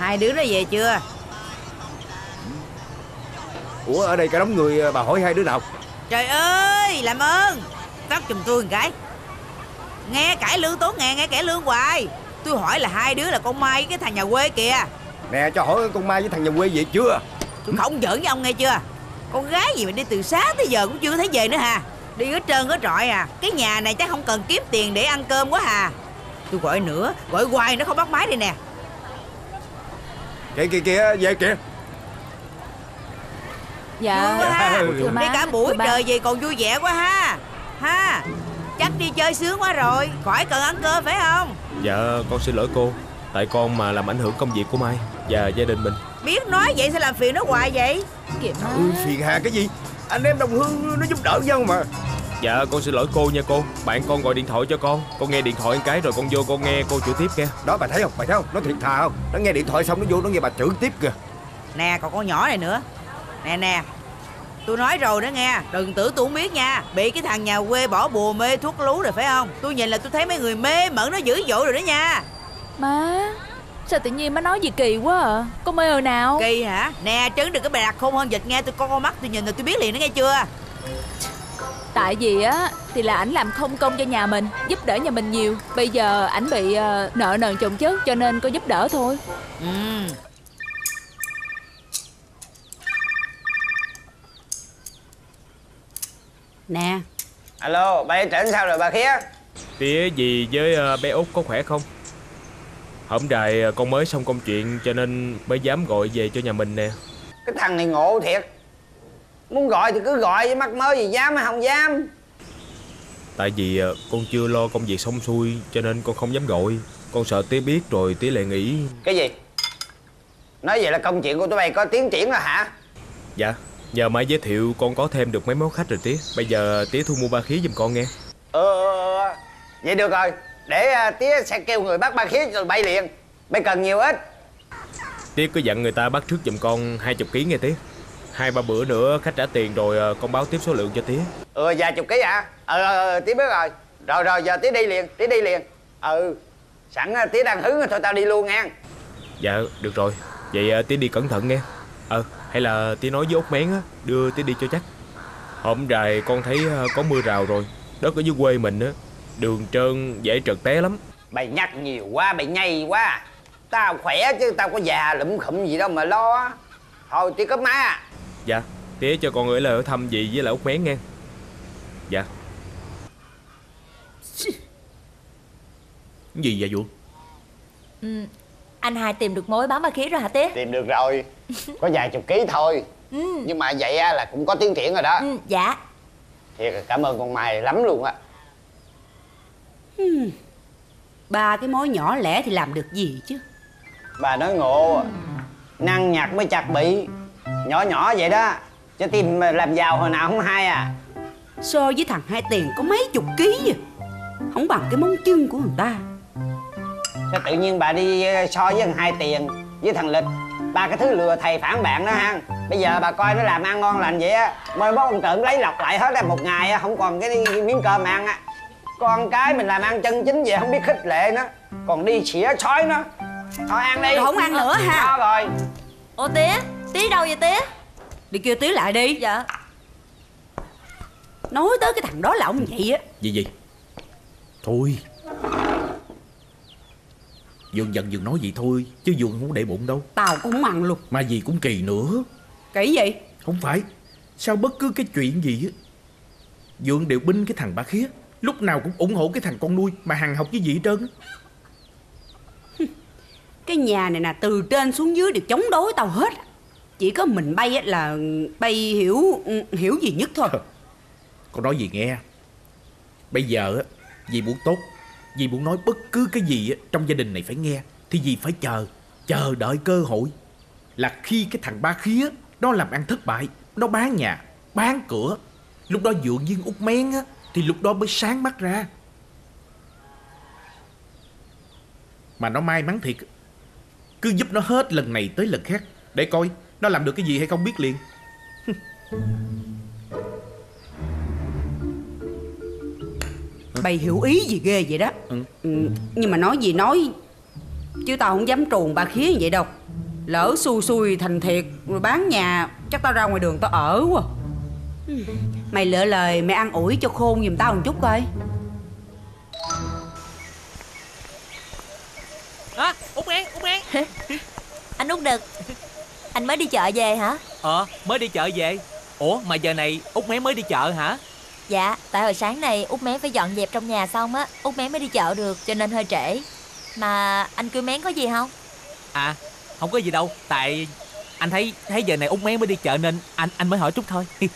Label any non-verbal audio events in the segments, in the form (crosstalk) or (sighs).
Hai đứa nó về chưa? Ủa ở đây cả đống người ờ, bà hỏi hai đứa nào? Trời ơi làm ơn! Tóc giùm tôi một cái. Nghe cãi lương tốn ngàn nghe kẻ lương hoài. Tôi hỏi là hai đứa là con Mai với cái thằng nhà quê kìa. Nè cho hỏi con Mai với thằng nhà quê về chưa? Tôi không giỡn với ông nghe chưa? Con gái gì mà đi từ sáng tới giờ cũng chưa thấy về nữa hà Đi hết trơn hết trọi à. Cái nhà này chắc không cần kiếm tiền để ăn cơm quá hà. Tôi gọi nữa Gọi hoài nó không bắt máy đây nè Kìa kìa kìa về kìa. Dạ. Vui ha Ừ, thưa má, Đi cả buổi ba. trời về còn vui vẻ quá ha. Ha. Chắc đi chơi sướng quá rồi. Khỏi cần ăn cơm phải không? Dạ con xin lỗi cô. Tại con mà làm ảnh hưởng công việc của Mai Và gia đình mình. Biết nói vậy sao làm phiền nó hoài vậy? Kìa má ừ, Phiền hà cái gì? Anh em đồng hương nó giúp đỡ nhau mà Dạ con xin lỗi cô nha cô. Bạn con gọi điện thoại cho con. Con nghe điện thoại một cái rồi con vô con nghe cô chửi tiếp nghe Đó bà thấy không? Bà thấy không? Nó thiệt thà không? Nó nghe điện thoại xong nó vô nó nghe bà chửi tiếp kìa. Nè còn con nhỏ này nữa. Nè nè. Tôi nói rồi đó nghe. Đừng tưởng tôi không biết nha. Bị cái thằng nhà quê bỏ bùa mê thuốc lú rồi phải không? Tôi nhìn là tôi thấy mấy người mê mẩn nó dữ dội rồi đó nha. Má Sao tự nhiên má nói gì kỳ quá à? Con mê hồi nào? Kỳ hả? Nè trứng đừng có bè đặt khôn hơn dịch nghe. Tôi có con mắt tôi nhìn rồi tôi biết liền đó nghe chưa Tại vì á Thì là ảnh làm không công cho nhà mình Giúp đỡ nhà mình nhiều. Bây giờ ảnh bị ờ, nợ nần chồng chất Cho nên có giúp đỡ thôi. Ừ Nè. Alo, bà Trịnh sao rồi bà Khía? Tía gì với ờ, bé Út có khỏe không? Hổng đài ờ, con mới xong công chuyện Cho nên mới dám gọi về cho nhà mình nè. Cái thằng này ngộ thiệt Muốn gọi thì cứ gọi với mắc mớ gì dám hay không dám. Tại vì ờ, con chưa lo công việc xong xuôi Cho nên con không dám gọi. Con sợ tía biết rồi tía lại nghĩ. Cái gì? Nói vậy là công chuyện của tụi bay có tiến triển rồi hả? Dạ Nhờ Mai giới thiệu con có thêm được mấy món khách rồi tía. Bây giờ tía thu mua ba khí giùm con nghe. Ờ, ờ, ờ. vậy được rồi. Để tía sẽ kêu người bắt ba khía rồi bay liền. Bay cần nhiều ít. Tía cứ dặn người ta bắt trước giùm con 20 kg nghe tía Hai ba bữa nữa khách trả tiền rồi ờ, con báo tiếp số lượng cho tía. Ừ, vài chục ký hả? Ờ, ờ, ờ, tía biết rồi. Rồi, rồi, giờ tía đi liền, tía đi liền. Ừ, sẵn à, tía đang hứng thôi tao đi luôn nha. Dạ được rồi. Vậy tía đi cẩn thận nghe. Ờ hay là tía nói với út mén á Đưa tía đi cho chắc. Hôm dài con thấy có mưa rào rồi Đất ở dưới quê mình á Đường trơn dễ trật té lắm. Mày nhắc nhiều quá, mày nhây quá. Tao khỏe chứ tao có già lụm khụm gì đâu mà lo Thôi tía cúp má Dạ. Tía cho con gửi lời hỏi thăm gì với lại út mén nghe. Dạ. Cái gì vậy Vũ Ừ, anh hai tìm được mối bán ma khí rồi hả tía Tìm được rồi. Có vài chục ký thôi. (laughs) Ừ, Nhưng mà vậy á là cũng có tiến triển rồi đó. Ừ, dạ. Thiệt là cảm ơn con Mai lắm luôn á. Ba cái mối nhỏ lẻ thì làm được gì chứ? Bà nói ngộ Năng nhặt mới chặt bị Nhỏ nhỏ vậy đó. Chứ tìm làm giàu hồi nào không hay à. So với thằng hai tiền có mấy chục ký à Không bằng cái móng chân của người ta. Sao tự nhiên bà đi ờ, so với thằng hai tiền Với thằng lịch? Ba cái thứ lừa thầy phản bạn đó ha. Bây giờ bà coi nó làm ăn ngon lành vậy á. Mới bố ông tưởng lấy lọc lại hết á Một ngày á không còn cái miếng cơm ăn á. Con cái mình làm ăn chân chính vậy không biết khích lệ nó. Còn đi xỉa sói nó. Thôi ăn đi. Rồi không ăn nữa ha. Cho rồi. Ô tía, tía đi đâu vậy tía Đi kêu tí lại đi. Dạ. Nói tới cái thằng đó là ông vậy á. Gì gì? Thôi. Dương giận Dương nói gì thôi Chứ Dương không để bụng đâu. Tao cũng không ăn luôn. Mà gì cũng kỳ nữa. Kỹ gì? Không phải. Sao bất cứ cái chuyện gì á Dương đều binh cái thằng ba khía. Lúc nào cũng ủng hộ cái thằng con nuôi Mà hằng học với gì hết trơn Cái nhà này nè từ trên xuống dưới đều chống đối tao hết. Chỉ có mình bay á là bay hiểu hiểu gì nhất thôi. Con nói gì nghe. Bây giờ á Dì muốn tốt Dì muốn nói bất cứ cái gì á, trong gia đình này phải nghe Thì dì phải chờ Chờ đợi cơ hội. Là khi cái thằng ba khía Nó làm ăn thất bại Nó bán nhà Bán cửa Lúc đó dượng viên út mén á Thì lúc đó mới sáng mắt ra. Mà nó may mắn thiệt Cứ giúp nó hết lần này tới lần khác Để coi nó làm được cái gì hay không biết liền. Bày hiểu ý gì ghê vậy đó. Ừ. Ừ, Nhưng mà nói gì nói Chứ tao không dám truồng bà khía như vậy đâu. Lỡ xui xui thành thiệt Rồi bán nhà Chắc tao ra ngoài đường tao ở quá. Mày lựa lời mày ăn ủi cho khôn giùm tao một chút coi. À, út én út én Anh út đực Anh mới đi chợ về hả? Ờ mới đi chợ về. Ủa mà giờ này út mé mới đi chợ hả? Dạ tại hồi sáng này út mén phải dọn dẹp trong nhà xong á út mén mới đi chợ được cho nên hơi trễ. Mà anh kêu mén có gì không? À không có gì đâu tại anh thấy thấy giờ này út mé mới đi chợ nên anh anh mới hỏi chút thôi. (laughs)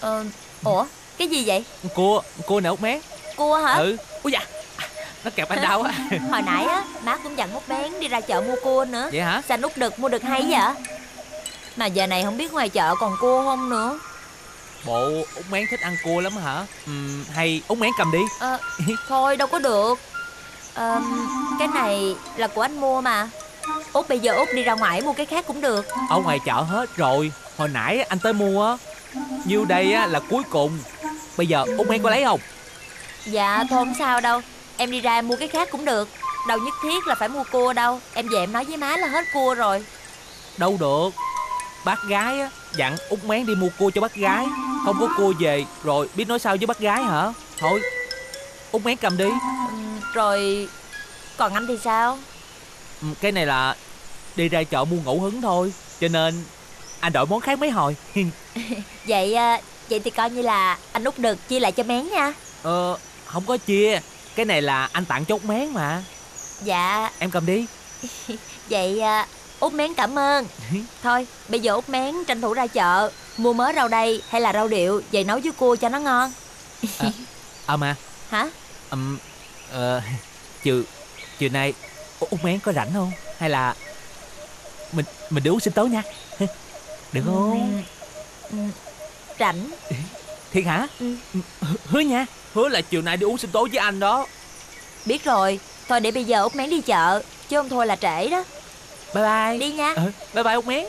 Ờ Ủa cái gì vậy? Cua cua nè út mé? Cua hả? Ừ ui da nó kẹp anh đau á? (laughs) Hồi nãy á má cũng dặn út mén đi ra chợ mua cua nữa. Vậy hả? Sao anh út đực mua được hay vậy? Mà giờ này không biết ngoài chợ còn cua không nữa. Bộ út mén thích ăn cua lắm hả? Ừm, hay út mén cầm đi. Ờ Thôi đâu có được. Ờ, Cái này là của anh mua mà. Út bây giờ Út đi ra ngoài mua cái khác cũng được. Ở ngoài chợ hết rồi. Hồi nãy anh tới mua á nhiêu đây á là cuối cùng. Bây giờ út mén có lấy không? Dạ thôi không sao đâu Em đi ra em mua cái khác cũng được. Đâu nhất thiết là phải mua cua đâu. Em về em nói với má là hết cua rồi. Đâu được. Bác gái á dặn út mén đi mua cua cho bác gái. Không có cua về rồi biết nói sao với bác gái hả? Thôi út mén cầm đi. Ừm, Rồi Còn anh thì sao? Ừ, cái này là đi ra chợ mua ngẫu hứng thôi. Cho nên anh đổi món khác mấy hồi. (laughs) Vậy à, Vậy thì coi như là anh út được chia lại cho mén nha. Ờ không có chia cái này là anh tặng cho út mén mà. Dạ. Em cầm đi. (laughs) Vậy à, út mén cảm ơn. Thôi bây giờ út mén tranh thủ ra chợ Mua mớ rau đây hay là rau điệu Về nấu với cua cho nó ngon. À mà. (laughs) Hả? Um, ờ, chiều chiều nay út mén có rảnh không? Hay là mình mình đi uống sinh tố nha. (laughs) Được không? Ừm, Rảnh. Thiệt hả? Ừ. Hứa nha hứa là chiều nay đi uống sinh tố với anh đó. Biết rồi Thôi để bây giờ út mén đi chợ Chứ không thôi là trễ đó. Bye bye. Đi nha. Ờ, bye bye út mén.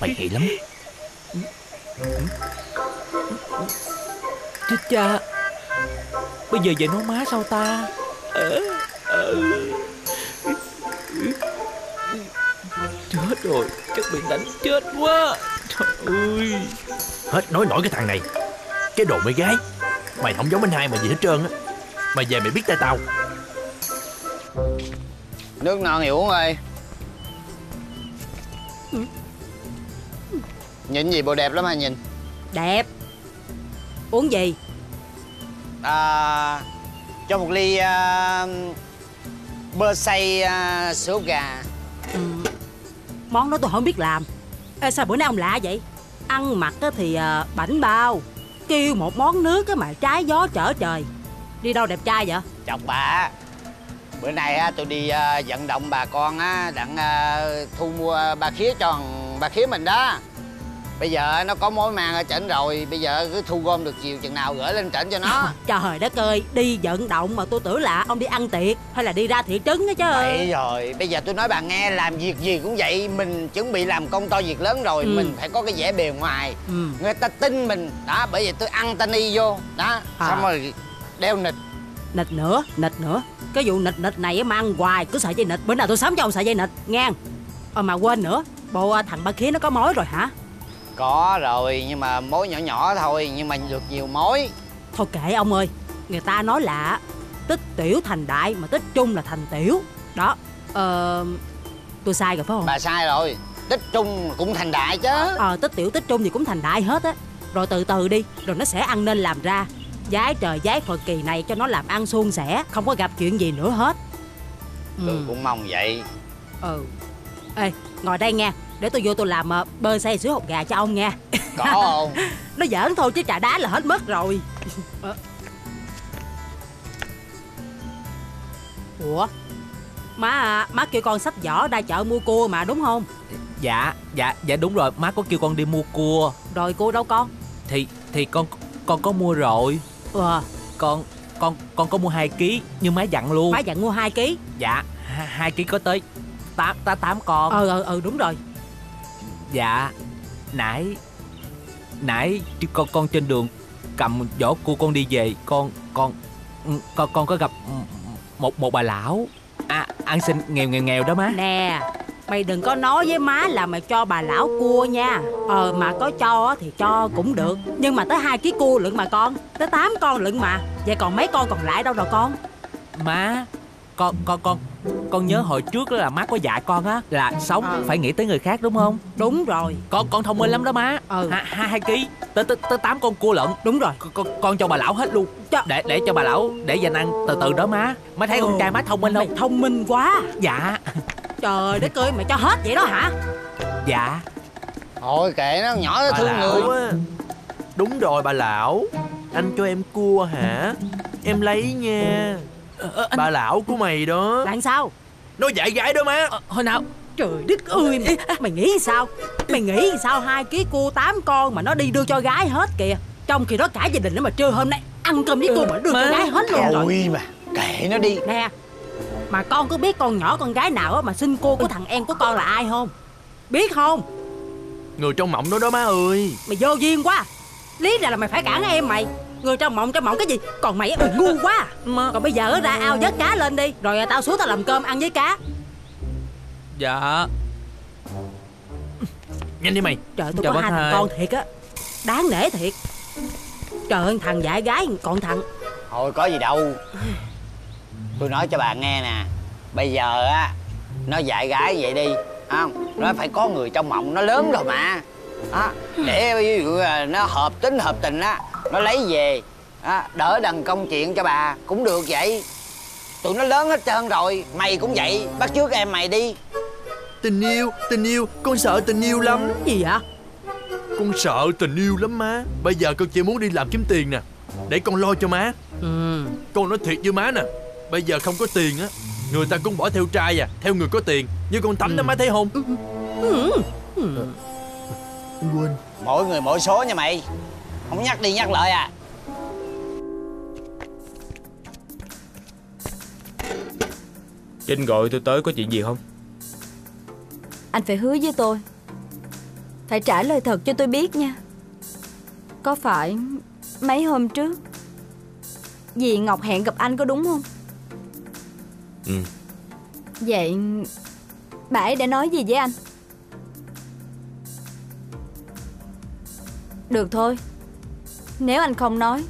Mày hay lắm. Chết cha. Bây giờ về nói má sao ta? Ờ, ờ. Chết rồi chắc bị đánh chết quá. Trời ơi. Hết nói nổi cái thằng này. Cái đồ mấy gái. Mày không giống anh hai mà gì hết trơn á. Mày về mày biết tay tao. Nước non thì uống ơi. Nhìn gì bộ đẹp lắm hả nhìn? Đẹp. Uống gì? À, Cho một ly à, Bơ xay à, sữa gà. Ừ. Món đó tôi không biết làm. Ê, Sao bữa nay ông lạ vậy? Ăn mặc thì à, bảnh bao. Kêu một món nước mà trái gió trở trời. Đi đâu đẹp trai vậy? Chọc bà Bữa nay á, tôi đi ờ, vận động bà con á Đặng ờ, thu mua ba khía cho bà ba khía mình đó. Bây giờ nó có mối mang ở trển rồi Bây giờ cứ thu gom được chiều chừng nào gửi lên trển cho nó. (laughs) Trời đất ơi Đi vận động mà tôi tưởng là ông đi ăn tiệc Hay là đi ra thị trấn á chứ. Vậy rồi, bây giờ tôi nói bà nghe làm việc gì cũng vậy Mình chuẩn bị làm công to việc lớn rồi Ừ. Mình phải có cái vẻ bề ngoài. Ừ. Người ta tin mình Đó, bởi vì tôi ăn tani vô Đó, À. xong rồi đeo nịch. Nịch nữa, nịch nữa. Cái vụ nịch nịch này mà ăn hoài cứ sợi dây nịch. Bữa nào tôi sắm cho ông sợi dây nịch, nghe. Ờ mà quên nữa Bộ thằng ba khía nó có mối rồi hả Có rồi, nhưng mà mối nhỏ nhỏ thôi Nhưng mà được nhiều mối. Thôi kệ ông ơi Người ta nói là Tích tiểu thành đại mà tích trung là thành tiểu. Đó Ờ Tôi sai rồi phải không? Bà sai rồi Tích trung cũng thành đại chứ. Ờ tích tiểu tích trung thì cũng thành đại hết á. Rồi từ từ đi Rồi nó sẽ ăn nên làm ra. Giái trời giái Phật kỳ này cho nó làm ăn suôn sẻ Không có gặp chuyện gì nữa hết. Tôi cũng mong vậy. Ừ. Ê ngồi đây nha Để tôi vô tôi làm bơ xay sữa hột gà cho ông nha Có không? (laughs) Nó giỡn thôi chứ trà đá là hết mất rồi. Ờ. Ủa? Má à, má kêu con sách vỏ ra chợ mua cua mà đúng không? Dạ dạ dạ đúng rồi. Má có kêu con đi mua cua. Rồi cua đâu con? Thì thì con con có mua rồi. Ờ. Con con con có mua 2 ký nhưng má dặn luôn. Má dặn mua 2 ký. Dạ hai hai ký có tới tám tám tám con. Ờ ờ ờ đúng rồi dạ. Nãy nãy con con trên đường cầm vỏ cua con đi về con con ừ, con con có gặp một một bà lão. À, ăn xin nghèo nghèo nghèo đó má. Nè Mày đừng có nói với má là mày cho bà lão cua nha. Ờ mà có cho á thì cho cũng được Nhưng mà tới hai ký cua lận mà con Tới 8 con lận mà. Vậy còn mấy con còn lại đâu rồi con? Má con con con con nhớ hồi trước đó là má có dạy con á là sống Ờ. phải nghĩ tới người khác đúng không? Đúng rồi. Con con thông minh lắm đó má. Ừ. hai hai hai ký. Tới tới tới tám con cua lợn Đúng rồi. Con, con con cho bà lão hết luôn. Cho- để để cho bà lão để dành ăn từ từ đó má. Má thấy con Ồ, trai má thông minh Mày không thông minh quá. Dạ. Trời đất ơi mày cho hết vậy đó hả? Dạ. Thôi kệ nó nhỏ nó Bà thương người. á. Đúng rồi bà lão. Anh cho em cua hả? Em lấy nha Bà lão của mày đó. Là sao? Nó dạy gái đó má. Ờ, hồi nào? Trời đất ơi. mày, mày nghĩ sao? Mày nghĩ sao hai ký cua tám con mà nó đi đưa cho gái hết kìa? Trong khi đó cả gia đình nó mà trưa hôm nay Ăn cơm với cua mà đưa cho Má. gái hết luôn rồi. Ôi mà kệ nó đi. Nè Mà con có biết con nhỏ con gái nào á mà xin cô của thằng em của con là ai không? Biết không? Người trong mộng đó đó má ơi. Mày vô duyên quá. Lý ra là mày phải cản em mày Người trong mộng trong mộng cái gì? Còn mày á, mày ngu quá. Má Còn bây giờ ra ao vớt cá lên đi. Rồi tao xuống tao làm cơm ăn với cá. Dạ. Nhanh đi mày. Trời tôi Chào có hai thằng con thiệt á. Đáng nể thiệt. Trời ơi thằng dạy gái còn thằng thôi có gì đâu. Tôi nói cho bà nghe nè. Bây giờ á nó dạy gái vậy đi không? Nó phải có người trong mộng nó lớn rồi mà. Á để ví dụ nó hợp tính hợp tình á nó lấy về. Á đỡ đần công chuyện cho bà cũng được vậy. Tụi nó lớn hết trơn rồi mày cũng vậy. Bắt chước em mày đi. Tình yêu, tình yêu Con sợ tình yêu lắm. Gì vậy? Con sợ tình yêu lắm má. Bây giờ con chỉ muốn đi làm kiếm tiền nè. Để con lo cho má. Ừ. Con nói thiệt với má nè. Bây giờ không có tiền á Người ta cũng bỏ theo trai à Theo người có tiền. Như con tắm đó má thấy không? Quên. Mỗi người mỗi số nha mày không nhắc đi nhắc lại à. Trinh gọi tôi tới có chuyện gì không? Anh phải hứa với tôi. Phải trả lời thật cho tôi biết nha. Có phải mấy hôm trước Dì Ngọc hẹn gặp anh có đúng không? Ừ. Vậy bà ấy đã nói gì với anh? Được thôi Nếu anh không nói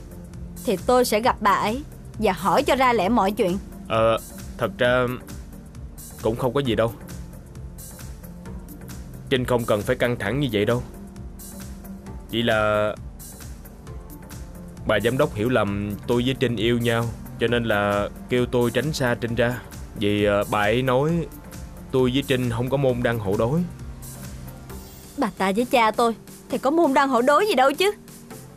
Thì tôi sẽ gặp bà ấy Và hỏi cho ra lẽ mọi chuyện. Ờ Thật ra Cũng không có gì đâu. Trinh không cần phải căng thẳng như vậy đâu. Chỉ là Bà giám đốc hiểu lầm tôi với Trinh yêu nhau Cho nên là kêu tôi tránh xa Trinh ra. Vì ờ, bà ấy nói Tôi với Trinh không có môn đăng hộ đối. Bà ta với cha tôi Thì có môn đăng hộ đối gì đâu chứ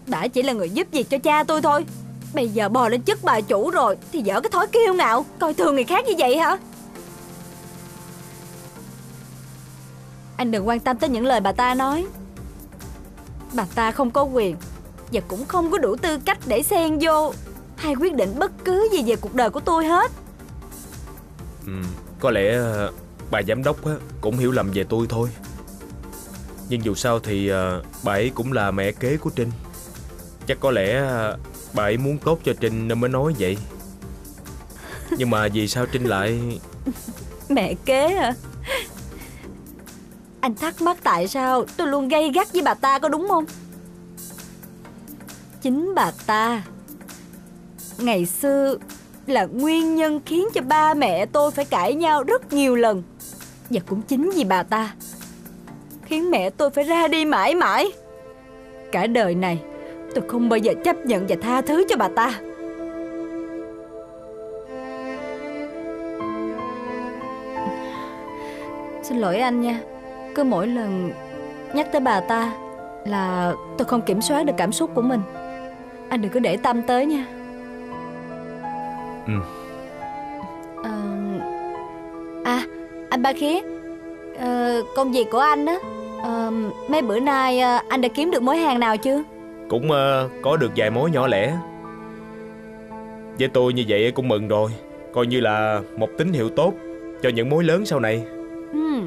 Bà chỉ là người giúp việc cho cha tôi thôi. Bây giờ bò lên chức bà chủ rồi Thì dở cái thói kiêu ngạo Coi thường người khác như vậy hả? Anh đừng quan tâm tới những lời bà ta nói. Bà ta không có quyền Và cũng không có đủ tư cách để xen vô Hay quyết định bất cứ gì về cuộc đời của tôi hết. Ừ, Có lẽ ờ, bà giám đốc cũng hiểu lầm về tôi thôi. Nhưng dù sao thì ờ, bà ấy cũng là mẹ kế của Trinh. Chắc có lẽ à, bà ấy muốn tốt cho Trinh nên mới nói vậy. Nhưng mà vì sao Trinh lại (laughs) Mẹ kế à. Anh thắc mắc tại sao tôi luôn gây gắt với bà ta có đúng không? Chính bà ta. Ngày xưa là nguyên nhân khiến cho ba mẹ tôi phải cãi nhau rất nhiều lần. Và cũng chính vì bà ta. Khiến mẹ tôi phải ra đi mãi mãi. Cả đời này tôi không bao giờ chấp nhận và tha thứ cho bà ta. Xin lỗi anh nha. Cứ mỗi lần nhắc tới bà ta Là tôi không kiểm soát được cảm xúc của mình. Anh đừng có để tâm tới nha. Ừ. Ờ, À Anh Ba Khía ờ, Công việc của anh á ờ, Mấy bữa nay anh đã kiếm được mối hàng nào chưa cũng ờ, có được vài mối nhỏ lẻ. Với tôi như vậy cũng mừng rồi Coi như là một tín hiệu tốt cho những mối lớn sau này. Ừ.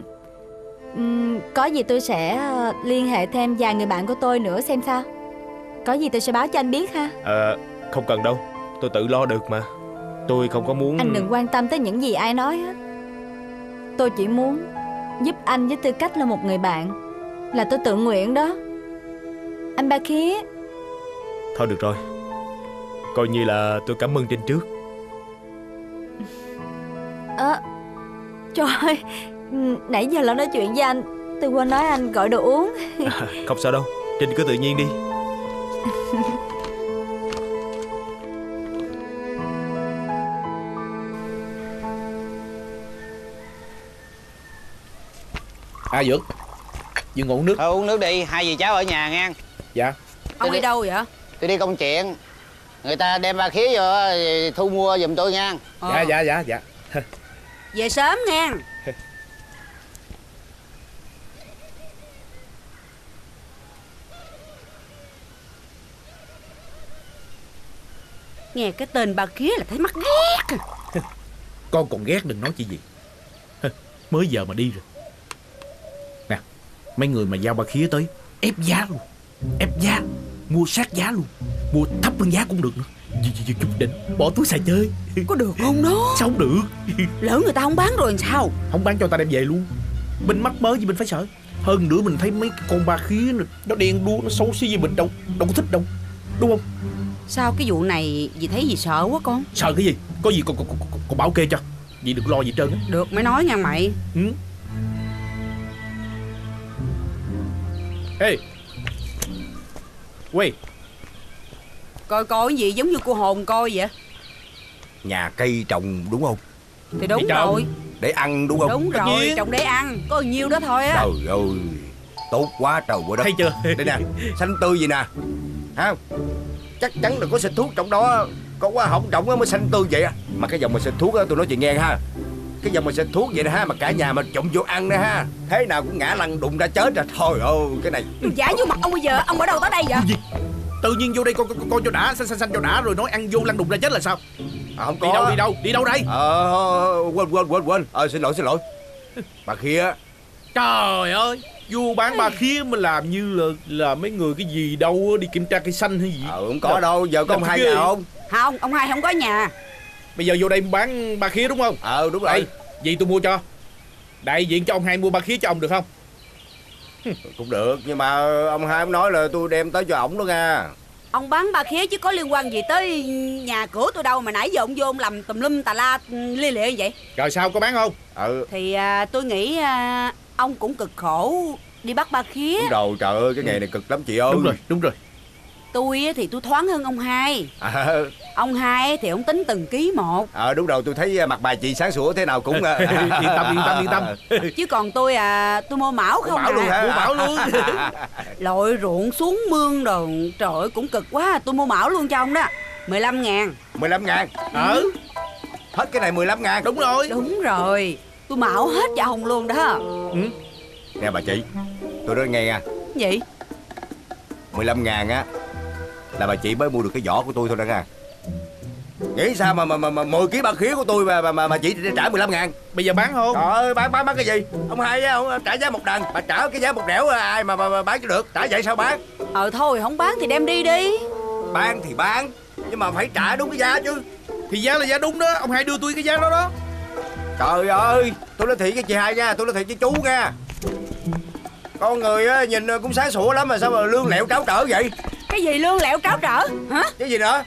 Ừm, Có gì tôi sẽ ờ, liên hệ thêm vài người bạn của tôi nữa xem sao. Có gì tôi sẽ báo cho anh biết ha. Ờ, không cần đâu tôi tự lo được mà. Tôi không có muốn Anh đừng quan tâm tới những gì ai nói hết. Tôi chỉ muốn Giúp anh với tư cách là một người bạn Là tôi tự nguyện đó Anh ba khía. Thôi được rồi. Coi như là tôi cảm ơn trên trước. Ơ Trời ơi. Nãy giờ là nói chuyện với anh Tôi quên nói anh gọi đồ uống. À, Không sao đâu. Trinh cứ tự nhiên đi. À Dược Dược ngủ nước. Thôi uống nước đi Hai dì cháu ở nhà nghe Dạ. Ông đi đâu vậy? Tôi đi công chuyện. Người ta đem ba khía vô thu mua giùm tôi nha. Dạ dạ dạ dạ. (laughs) Về sớm nghe (laughs) Nghe cái tên bà kia là thấy mắc ghét à. (laughs) Con còn ghét đừng nói chi gì. Mới giờ mà đi rồi. Nè Mấy người mà giao ba khía tới Ép giá luôn Ép giá Mua sát giá luôn. Mua thấp hơn giá cũng được nữa. Gì gì chút định Bỏ túi xài chơi. Có được không đó? Sao không được. (laughs) Lỡ người ta không bán rồi làm sao? Không bán cho ta đem về luôn. Mình mắc mớ gì mình phải sợ Hơn nữa mình thấy mấy con ba khía này, Nó đen đua nó xấu xí gì mình đâu Đâu có thích đâu. Đúng không? Sao cái vụ này dì thấy gì sợ quá con? Sợ cái gì? Có gì còn, còn, còn, còn bảo kê cho. Vậy đừng lo gì trơn á. Được mới nói nha mày. Ừ. Ê Quay Coi coi cái gì giống như cô hồn coi vậy? Nhà cây trồng đúng không? Thì đúng trồng. rồi. Để ăn đúng không? Đúng Tất rồi nhiên. trồng để ăn. Có nhiêu đó thôi á. Trời ơi Tốt quá trời quá đất. Thấy chưa? Đây nè Xanh tươi gì nè. Hả? Chắc chắn là có xịt thuốc trong đó. Có quá hỏng trọng á mới xanh tươi vậy á. Mà cái dòng mà xịt thuốc á tôi nói chị nghe ha Cái dòng mà xịt thuốc vậy đó ha Mà cả nhà mà trộm vô ăn đó ha. Thế nào cũng ngã lăn đụng ra chết rồi. Thôi ơi cái này. Giả vô mặt ông bây giờ Ông ở đâu tới đây vậy? Gì? Tự nhiên vô đây coi coi, coi cho đã Xanh xanh xanh cho đã Rồi nói ăn vô lăn đụng ra chết là sao? À, Không có. Đi đâu đi đâu Đi đâu đây? Ờ quên quên quên quên. Ờ xin lỗi xin lỗi. Bà kia Trời ơi Vô bán ba khía mà làm như là là mấy người cái gì đâu đi kiểm tra cây xanh hay gì? Ờ không có đâu Giờ có ông hai nhà không? Không ông hai không có nhà Bây giờ vô đây bán ba khía đúng không? Ờ đúng rồi. Đây gì tôi mua cho. Đại diện cho ông hai mua ba khía cho ông được không? Cũng được Nhưng mà ông hai ông nói là tôi đem tới cho ổng đó nha. Ông bán ba khía chứ có liên quan gì tới nhà cửa tôi đâu Mà nãy giờ ông vô ông làm tùm lum tà la lia lịa vậy. Rồi sao có bán không? Ừ. Thì à, tôi nghĩ à, ông cũng cực khổ đi bắt ba khía. Đúng rồi trời ơi cái nghề này cực lắm chị ơi. Đúng rồi đúng rồi Tôi á thì tôi thoáng hơn ông hai. Ờ Ông hai thì ông tính từng ký một. À, đúng rồi tôi thấy mặt bà chị sáng sủa thế nào cũng ờ, (laughs) Yên tâm yên tâm yên tâm. (laughs) Chứ còn tôi à tôi mua mão không bảo luôn à. hả? Mua bảo luôn. (laughs) Lội ruộng xuống mương rồi Trời ơi cũng cực quá. Tôi mua mão luôn cho ông đó. 15 ngàn. 15 ngàn? Ừ. Hết cái này 15 ngàn? Đúng rồi. Đúng rồi. Tôi mão hết cho ông luôn đó. Nè bà chị Tôi nói nghe nha. Gì? 15 ngàn á Là bà chị mới mua được cái vỏ của tôi thôi đó nha. Nghĩ sao mà mà, mà, mà 10 kg ba khía của tôi mà, mà, mà, mà chị trả 15 ngàn? Bây giờ bán không? Trời ơi bán, bán bán cái gì? Ông hai á, ông trả giá một đằng. Bà trả cái giá một nẻo ai mà, mà, mà bán cho được? Trả vậy sao bán? Ờ thôi không bán thì đem đi đi. Bán thì bán Nhưng mà phải trả đúng cái giá chứ. Thì giá là giá đúng đó. Ông hai đưa tôi cái giá đó đó. Trời ơi Tôi nói thiệt với chị hai nha Tôi nói thiệt với chú nha. Con người á, nhìn cũng sáng sủa lắm mà sao mà lương lẹo tráo trở vậy Cái gì lương lẹo tráo trở? Hả? Cái gì nữa?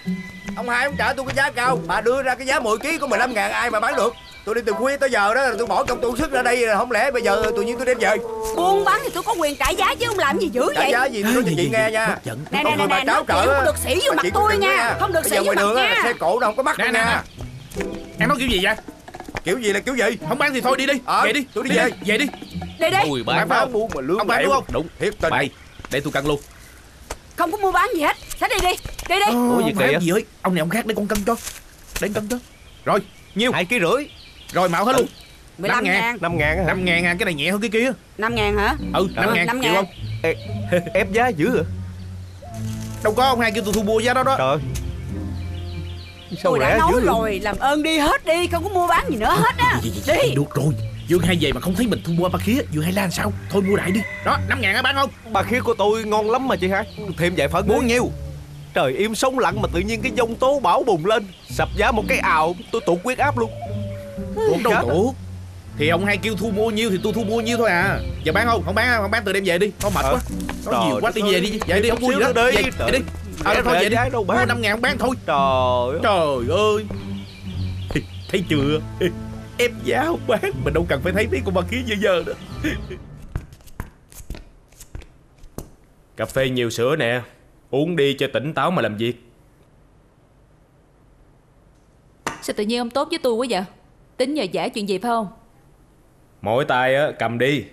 Ông hai ông trả tôi cái giá cao. Bà đưa ra cái giá 10 kg có 15 ngàn ai mà bán được? Tôi đi từ khuya tới giờ đó tôi bỏ công tôi sức ra đây Không lẽ bây giờ tự nhiên tôi đem về? Buôn bán thì tôi có quyền trả giá chứ không làm gì dữ Trả vậy? giá gì tôi nói cho chị nghe nha. Nè nè nè nè chuyện trở. không được xỉ vô mặt tôi nha. Không được xỉ vô mặt nha. xe cổ đâu không có mắt Nè đâu nè Em nói kiểu gì vậy? Kiểu gì là kiểu gì? Không bán thì thôi đi đi. Ờ, Về đi. tôi đi về. Về đi. Đây đây Ui Bán phải không? buôn mà lương Ông bán đúng không? Đúng Thiệt tình. Bày Để tôi cân luôn Không có mua bán gì hết. Xách đi đi. Đi đi. Ủa, gì kìa? gì ơi Ông này ông khác để con cân cho. Để con cân cho. Rồi nhiêu? Hai ký rưỡi. Rồi mạo hết luôn. 15 ngàn. ngàn. Năm ngàn á hả? 5 ngàn à Cái này nhẹ hơn cái kia. 5 ngàn hả? Ừ 5 Ừ, ngàn. năm chịu ngàn. không? Ê, (laughs) ép giá dữ à. Đâu có ông hai kêu tôi thu mua giá đó đó. Trời sao Tôi đã rẻ nói rồi Làm ơn đi hết đi Không có mua bán gì nữa hết á. Gì, gì, Đi. Được rồi Dương hai về mà không thấy mình thu mua ba khía Dương hai lan sao? Thôi mua đại đi. Đó 5 ngàn á bán không? Bà khía của tôi ngon lắm mà chị hai. Thêm vài phần muốn nhiêu Trời im sóng lặng mà tự nhiên cái dông tố bão bùng lên. Sập giá một cái ào Tôi tụt huyết áp luôn. Tuột đâu tuột Thì ông hai kêu thu mua nhiêu thì tôi thu mua nhiêu thôi à. Giờ bán không? Không bán không bán từ đem về đi. Có mệt Ờ. quá. Trời nhiều quá đi về đi. Về đi không vui gì đó đi. Về, đi Ờ thôi về đi. giá đâu bán. Mua 5 ngàn không bán thôi. Trời ơi. Trời ơi. Thấy chưa Ép giá không bán Mình đâu cần phải thấy tiếng của bà kia như giờ nữa. Cà phê nhiều sữa nè Uống đi cho tỉnh táo mà làm việc. Sao tự nhiên ông tốt với tôi quá vậy? Tính nhờ giả chuyện gì phải không? Mỗi tay á cầm đi.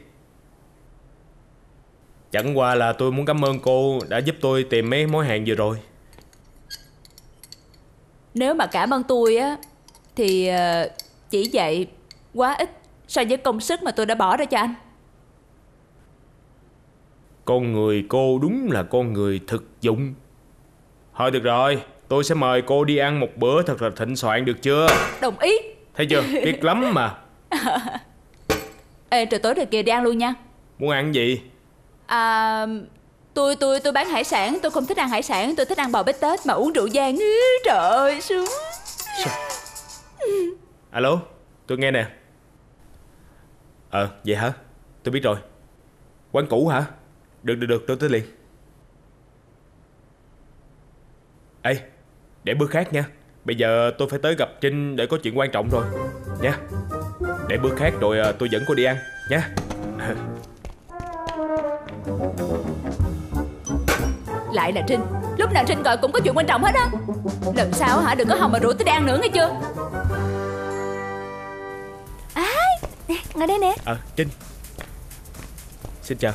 Chẳng qua là tôi muốn cảm ơn cô Đã giúp tôi tìm mấy mối hàng vừa rồi. Nếu mà cảm ơn tôi á Thì ờ, chỉ vậy quá ít So với công sức mà tôi đã bỏ ra cho anh. Con người cô đúng là con người thực dụng. Thôi được rồi Tôi sẽ mời cô đi ăn một bữa thật là thịnh soạn được chưa? Đồng ý. Thấy chưa? Biết lắm mà. (laughs) Ê trời tối rồi kìa đi ăn luôn nha. Muốn ăn gì? À tôi tôi tôi bán hải sản Tôi không thích ăn hải sản Tôi thích ăn bò bít tết mà uống rượu vang. Trời ơi sướng Alo, tôi nghe nè. Ờ vậy hả? Tôi biết rồi. Quán cũ hả? Được được được, tôi tới liền. Ê, Để bữa khác nha. Bây giờ tôi phải tới gặp Trinh để có chuyện quan trọng rồi. Nha. Để bữa khác rồi ờ, tôi dẫn cô đi ăn. Nha. (laughs) Lại là Trinh, Lúc nào Trinh gọi cũng có chuyện quan trọng hết á. Lần sau hả, đừng có hòng mà rủ tôi đi ăn nữa nghe chưa? Ngồi đây nè. Ờ Trinh. Xin chào.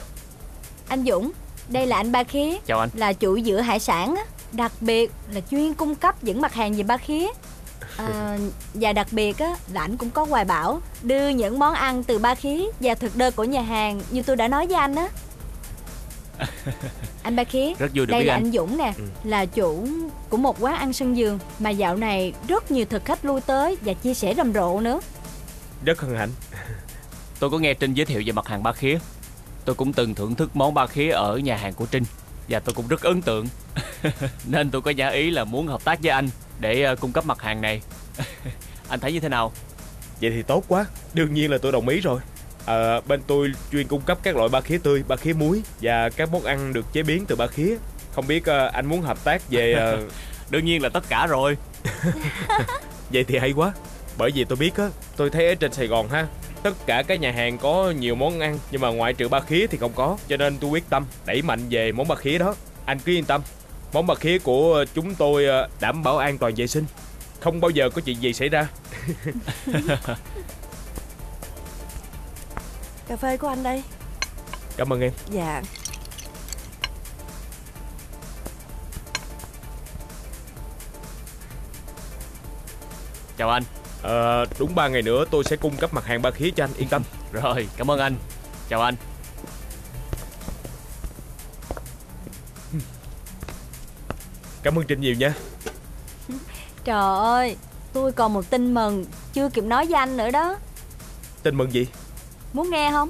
Anh Dũng Đây là anh Ba Khía. Chào anh. Là chủ dựa hải sản á. Đặc biệt là chuyên cung cấp những mặt hàng về Ba Khía. À, (laughs) Và đặc biệt á là anh cũng có hoài bảo Đưa những món ăn từ Ba Khía Và thực đơn của nhà hàng Như tôi đã nói với anh á. (laughs) Anh Ba Khía Rất vui được Đây biết là anh. anh Dũng nè Là chủ của một quán ăn sân vườn Mà dạo này rất nhiều thực khách lui tới Và chia sẻ rầm rộ nữa Rất hân hạnh. (laughs) Tôi có nghe Trinh giới thiệu về mặt hàng ba khía. Tôi cũng từng thưởng thức món ba khía ở nhà hàng của Trinh. Và tôi cũng rất ấn tượng. (laughs) Nên tôi có giả ý là muốn hợp tác với anh Để ờ, cung cấp mặt hàng này. (laughs) Anh thấy như thế nào? Vậy thì tốt quá. Đương nhiên là tôi đồng ý rồi. Ờ, bên tôi chuyên cung cấp các loại ba khía tươi, ba khía muối và các món ăn được chế biến từ ba khía. Không biết ờ, anh muốn hợp tác về Đương nhiên là tất cả rồi. Vậy thì hay quá. Bởi vì tôi biết á, tôi thấy ở trên Sài Gòn ha, tất cả các nhà hàng có nhiều món ăn nhưng mà ngoại trừ ba khía thì không có, cho nên tôi quyết tâm đẩy mạnh về món ba khía đó. Anh cứ yên tâm, món ba khía của chúng tôi ờ, đảm bảo an toàn vệ sinh, không bao giờ có chuyện gì xảy ra. (laughs) Cà phê của anh đây Cảm ơn em. Dạ Chào anh Ờ, đúng 3 ngày nữa tôi sẽ cung cấp mặt hàng ba khía cho anh, yên tâm. Rồi cảm ơn anh Chào anh Cảm ơn Trinh nhiều nha. Trời ơi Tôi còn một tin mừng Chưa kịp nói với anh nữa đó Tin mừng gì? Muốn nghe không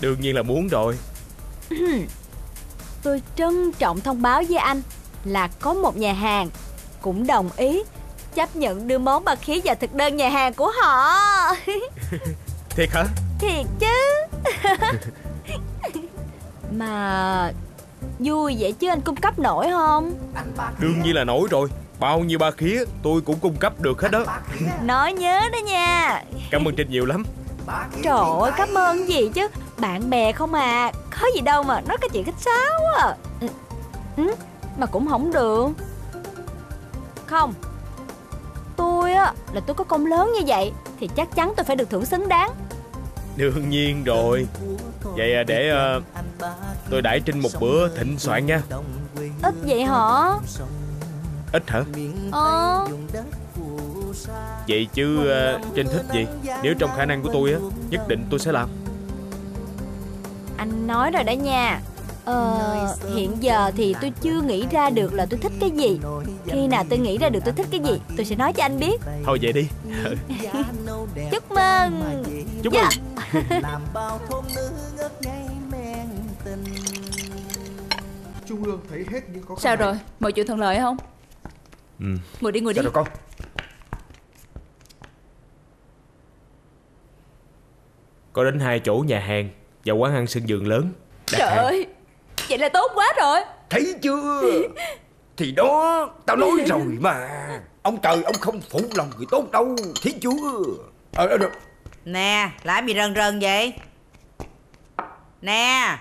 Đương nhiên là muốn rồi. Tôi trân trọng thông báo với anh Là có một nhà hàng Cũng đồng ý Chấp nhận đưa món bạc khí vào thực đơn nhà hàng của họ (laughs) Thiệt hả? Thiệt chứ (laughs) Mà Vui vậy chứ anh cung cấp nổi không Đương nhiên là nổi rồi. Bao nhiêu ba khía tôi cũng cung cấp được hết đó. (laughs) Nói nhớ đó nha Cảm ơn Trinh nhiều lắm. Trời ơi cảm ơn gì chứ Bạn bè không à Có gì đâu mà nói cái chuyện khách sáo à ừ. Ừ, Mà cũng không được Không Tôi á là tôi có công lớn như vậy Thì chắc chắn tôi phải được thưởng xứng đáng Đương nhiên rồi. Vậy à, để ờ, tôi đãi Trinh một bữa thịnh soạn nha. Ít vậy hả Ít hả? Ờ Vậy chứ ờ, Trinh thích gì? Nếu trong khả năng của tôi á, nhất định tôi sẽ làm. Anh nói rồi đó nha Ờ, hiện giờ thì tôi chưa nghĩ ra được là tôi thích cái gì Khi nào tôi nghĩ ra được tôi thích cái gì Tôi sẽ nói cho anh biết Thôi vậy đi. (laughs) Chúc mừng Chúc Dạ. mừng. trung ương thấy hết những khó khăn Sao rồi, mọi chuyện thuận lợi không? Ừ. Ngồi đi, ngồi đi Sao rồi con Có đến hai chỗ nhà hàng Và quán ăn sân vườn lớn Trời hàng. ơi, vậy là tốt quá rồi. Thấy chưa? (laughs) Thì đó Tao nói rồi mà. Ông trời ông không phụ lòng người tốt đâu. Thấy chưa? Ờ ờ, ờ. Nè làm gì rần rần vậy? Nè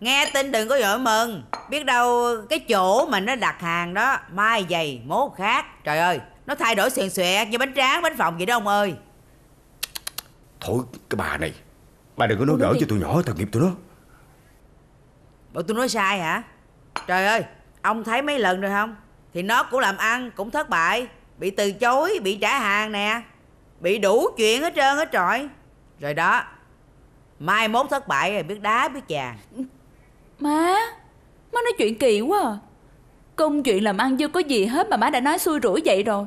Nghe tin đừng có vội mừng. Biết đâu cái chỗ mà nó đặt hàng đó Mai giày mốt khác. Trời ơi Nó thay đổi xuyền xòe như bánh tráng bánh phòng vậy đó ông ơi. Thôi cái bà này Bà đừng có nói gì? cho tụi nhỏ tội nghiệp tụi nó Bộ tôi nói sai hả? Trời ơi Ông thấy mấy lần rồi không? Thì nó cũng làm ăn cũng thất bại. Bị từ chối Bị trả hàng nè. Bị đủ chuyện hết trơn hết trọi. Rồi đó Mai mốt thất bại rồi biết đá biết chàng. Má, má nói chuyện kỳ quá à. Công chuyện làm ăn chưa có gì hết mà má đã nói xui rủi vậy rồi.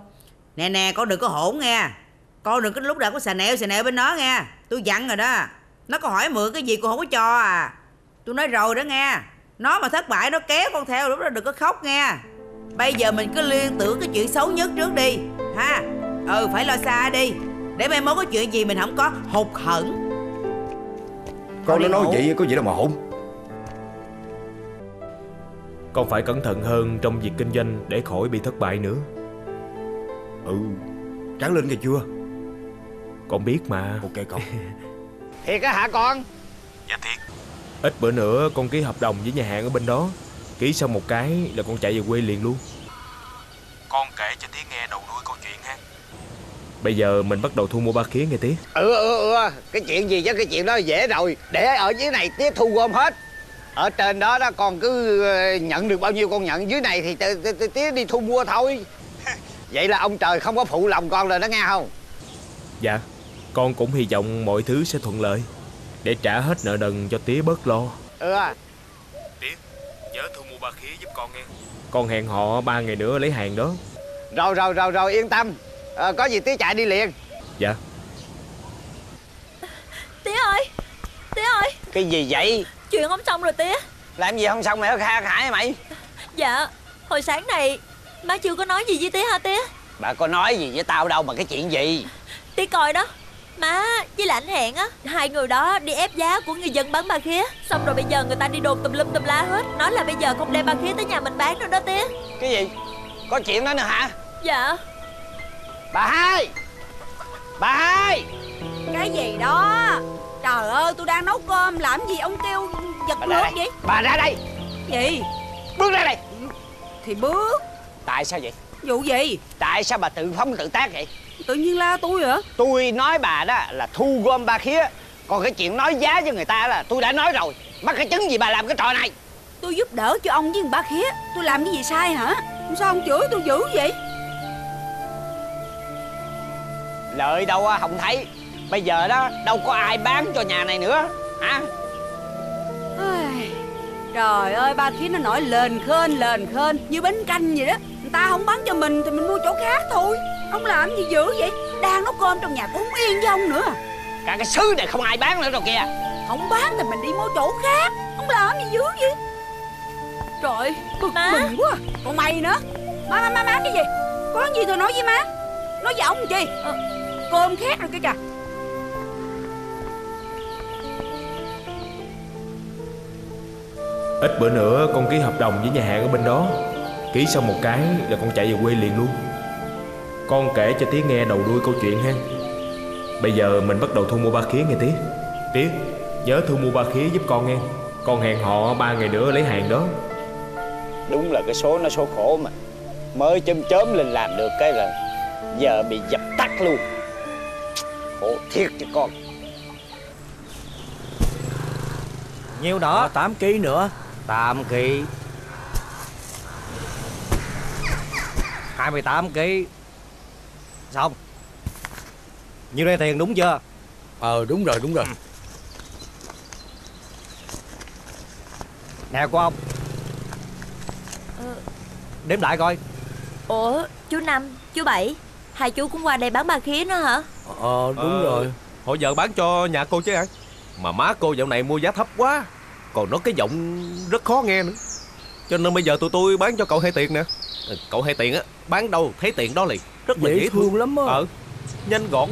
Nè nè con đừng có hỗn nghe Con đừng có lúc nào có xà nẹo xà nẹo bên nó nghe Tôi dặn rồi đó. Nó có hỏi mượn cái gì con không có cho à Tôi nói rồi đó nghe. Nó mà thất bại nó kéo con theo lúc đó đừng có khóc nghe. Bây giờ mình cứ liên tưởng cái chuyện xấu nhất trước đi. Ha? Ừ phải lo xa đi. Để mai mốt có chuyện gì mình không có hụt hẫng. Con nó nói vậy có gì đâu mà hỗn Con phải cẩn thận hơn trong việc kinh doanh Để khỏi bị thất bại nữa. Ừ Tráng lên nghe chưa? Con biết mà. Ok con. (laughs) Thiệt á hả con Ít bữa nữa con ký hợp đồng với nhà hàng ở bên đó. Ký xong một cái là con chạy về quê liền luôn. Con kể cho Tía nghe đầu đuôi câu chuyện ha. Bây giờ mình bắt đầu thu mua ba khía nghe Tía. Ừ ừ ừ cái chuyện gì chứ? Cái chuyện đó dễ rồi. Để ở dưới này tía thu gom hết. Ở trên đó đó con cứ ờ, nhận được bao nhiêu con nhận. Dưới này thì tía đi thu mua thôi. (laughs) Vậy là ông trời không có phụ lòng con rồi đó nghe không? Dạ Con cũng hy vọng mọi thứ sẽ thuận lợi Để trả hết nợ nần cho Tía bớt lo. Ừ à. Tía Nhớ thu mua ba khía giúp con nghe. Con hẹn họ ba ngày nữa lấy hàng đó. Rồi rồi rồi rồi yên tâm. Ờ, có gì tía chạy đi liền. Dạ. Tía ơi Tía ơi. Cái gì vậy? Chuyện không xong rồi tía. Làm gì không xong mày khai khải mày? Dạ Hồi sáng này Má chưa có nói gì với tía hả tía? Bà có nói gì với tao đâu mà cái chuyện gì? Tía coi đó Má với lại anh hẹn á. Hai người đó đi ép giá của người dân bán ba khía. Xong rồi bây giờ người ta đi đồn tùm lum tùm la hết. Nói là bây giờ không đem ba khía tới nhà mình bán nữa đó tía. Cái gì? Có chuyện đó nữa hả? Dạ. Bà hai! Bà hai! Cái gì đó? Trời ơi tôi đang nấu cơm. Làm gì ông kêu giật bà nước vậy? bà ra đây. Gì? Bước ra đây. Thì bước. Tại sao vậy? Vụ gì? Tại sao bà tự phóng tự tác vậy Tự nhiên la tôi hả? Tôi nói bà đó là thu gom ba khía. Còn cái chuyện nói giá cho người ta là tôi đã nói rồi. Mắc cái chứng gì bà làm cái trò này? Tôi giúp đỡ cho ông với ba khía. Tôi làm cái gì sai hả? Sao ông chửi tôi dữ vậy? Lợi đâu á không thấy. Bây giờ đó đâu có ai bán cho nhà này nữa. Hả? Trời ơi ba khía nó nổi lên khên lên khên Như bánh canh vậy đó ta không bán cho mình thì mình mua chỗ khác thôi. Ông làm gì dữ vậy? Đang nấu cơm trong nhà cũng không yên với ông nữa. Cả cái xứ này không ai bán nữa rồi kìa. Không bán thì mình đi mua chỗ khác. Ông làm gì dữ vậy? Trời ơi, bực Má. mình quá. Còn mày nữa. Má má má má cái gì? Có gì thôi nói với má. Nói với ông chi ờ, Cơm khác rồi kìa kìa. Ít bữa nữa con ký hợp đồng với nhà hàng ở bên đó Ký xong một cái là con chạy về quê liền luôn. Con kể cho Tía nghe đầu đuôi câu chuyện ha. Bây giờ mình bắt đầu thu mua ba khía nghe Tía. Tía nhớ thu mua ba khía giúp con nghe. Con hẹn họ ba ngày nữa lấy hàng đó. Đúng là cái số nó số khổ mà. Mới chớm chớm lên làm được cái là giờ bị dập tắt luôn. Khổ thiệt cho con. Nhiêu đó? 8 kg nữa. 8 kg 28 kg Xong Nhiêu đây tiền đúng chưa? Ờ đúng rồi đúng rồi. Nè của ông. Đếm lại coi. Ủa chú Năm Chú Bảy Hai chú cũng qua đây bán ba khía nữa hả? Ờ đúng rồi. Hồi giờ bán cho nhà cô chứ ăn Mà má cô dạo này mua giá thấp quá Còn nói cái giọng rất khó nghe nữa. Cho nên bây giờ tụi tôi bán cho cậu hai tiền nè Ừ, Cậu hai tiền á Bán đâu thấy tiền đó liền. Rất là Dễ dễ, thương. thương lắm á. Ờ Nhanh gọn.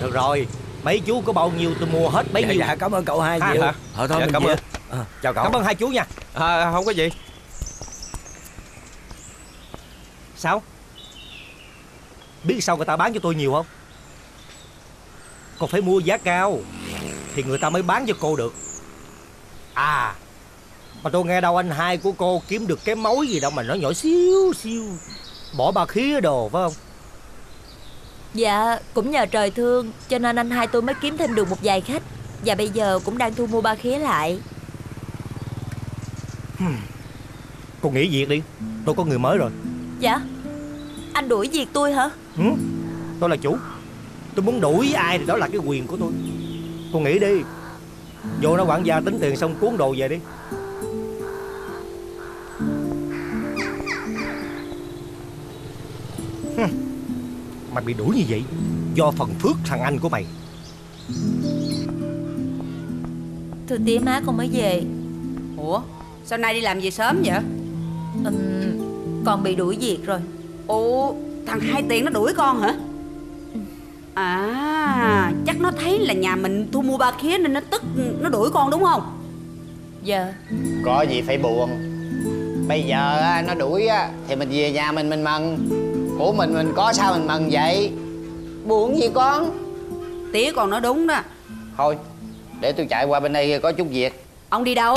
Được rồi Mấy chú có bao nhiêu tôi mua hết bấy Dạ, nhiêu? dạ, cảm ơn cậu hai Ha, nhiều. hả? Thôi thôi Dạ, mình cảm về. ơn. À, Chào cậu. Cảm ơn hai chú nha. À, Không có gì. Sao? Biết sao người ta bán cho tôi nhiều không? Còn phải mua giá cao Thì người ta mới bán cho cô được. À Mà tôi nghe đâu anh hai của cô kiếm được cái mối gì đâu mà nó nhỏ xíu xíu. Bỏ ba khía đồ phải không? Dạ cũng nhờ trời thương Cho nên anh hai tôi mới kiếm thêm được một vài khách. Và bây giờ cũng đang thu mua ba khía lại. Cô nghỉ việc đi Tôi có người mới rồi. Dạ. Anh đuổi việc tôi hả? Ừ? Tôi là chủ. Tôi muốn đuổi ai thì đó là cái quyền của tôi. Cô nghĩ đi. Vô nó quản gia tính tiền xong cuốn đồ về đi (laughs) Mày bị đuổi như vậy Do phần phước thằng anh của mày. Thưa tía má con mới về. Ủa Sao nay đi làm gì sớm vậy? Ừm, Con bị đuổi việc rồi. Ủa Thằng hai tiền nó đuổi con hả? À Chắc nó thấy là nhà mình thu mua ba khía Nên nó tức Nó đuổi con đúng không? Dạ. Có gì phải buồn. Bây giờ á, nó đuổi á, thì mình về nhà mình mình mừng Của mình mình có sao mình mừng vậy? Buồn gì con? Tía con nói đúng đó. Thôi để tôi chạy qua bên đây có chút việc. Ông đi đâu?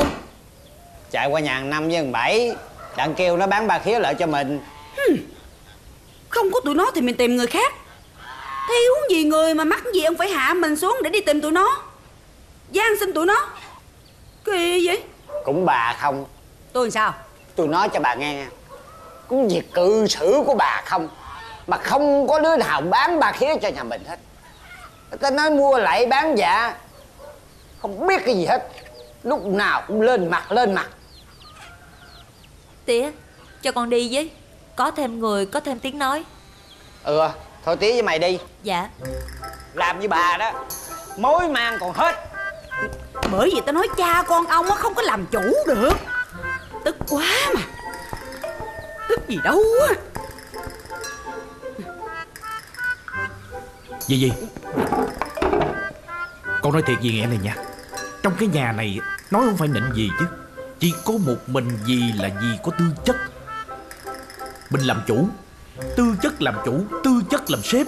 Chạy qua nhà năm với thằng bảy. Đặng kêu nó bán ba khía lại cho mình. Không có tụi nó thì mình tìm người khác. Thiếu gì người mà mắc gì ông phải hạ mình xuống để đi tìm tụi nó. Gian xin tụi nó. Kỳ vậy? Cũng bà không. Tôi làm sao? Tôi nói cho bà nghe nha Cũng việc cư xử của bà không? Mà không có đứa nào bán ba khía cho nhà mình hết. Người ta nói mua lại bán dạ Không biết cái gì hết. Lúc nào cũng lên mặt lên mặt. Tía Cho con đi với. Có thêm người Có thêm tiếng nói. Ừ Thôi tí với mày đi. Dạ. Làm như bà đó Mối mang còn hết. Bởi vì tao nói cha con ông á không có làm chủ được. Tức quá mà Tức gì đâu á. Gì gì? Con nói thiệt gì nghe này nha. Trong cái nhà này Nói không phải nịnh gì chứ. Chỉ có một mình gì là gì có tư chất. Mình làm chủ. Tư chất làm chủ Tư chất làm sếp.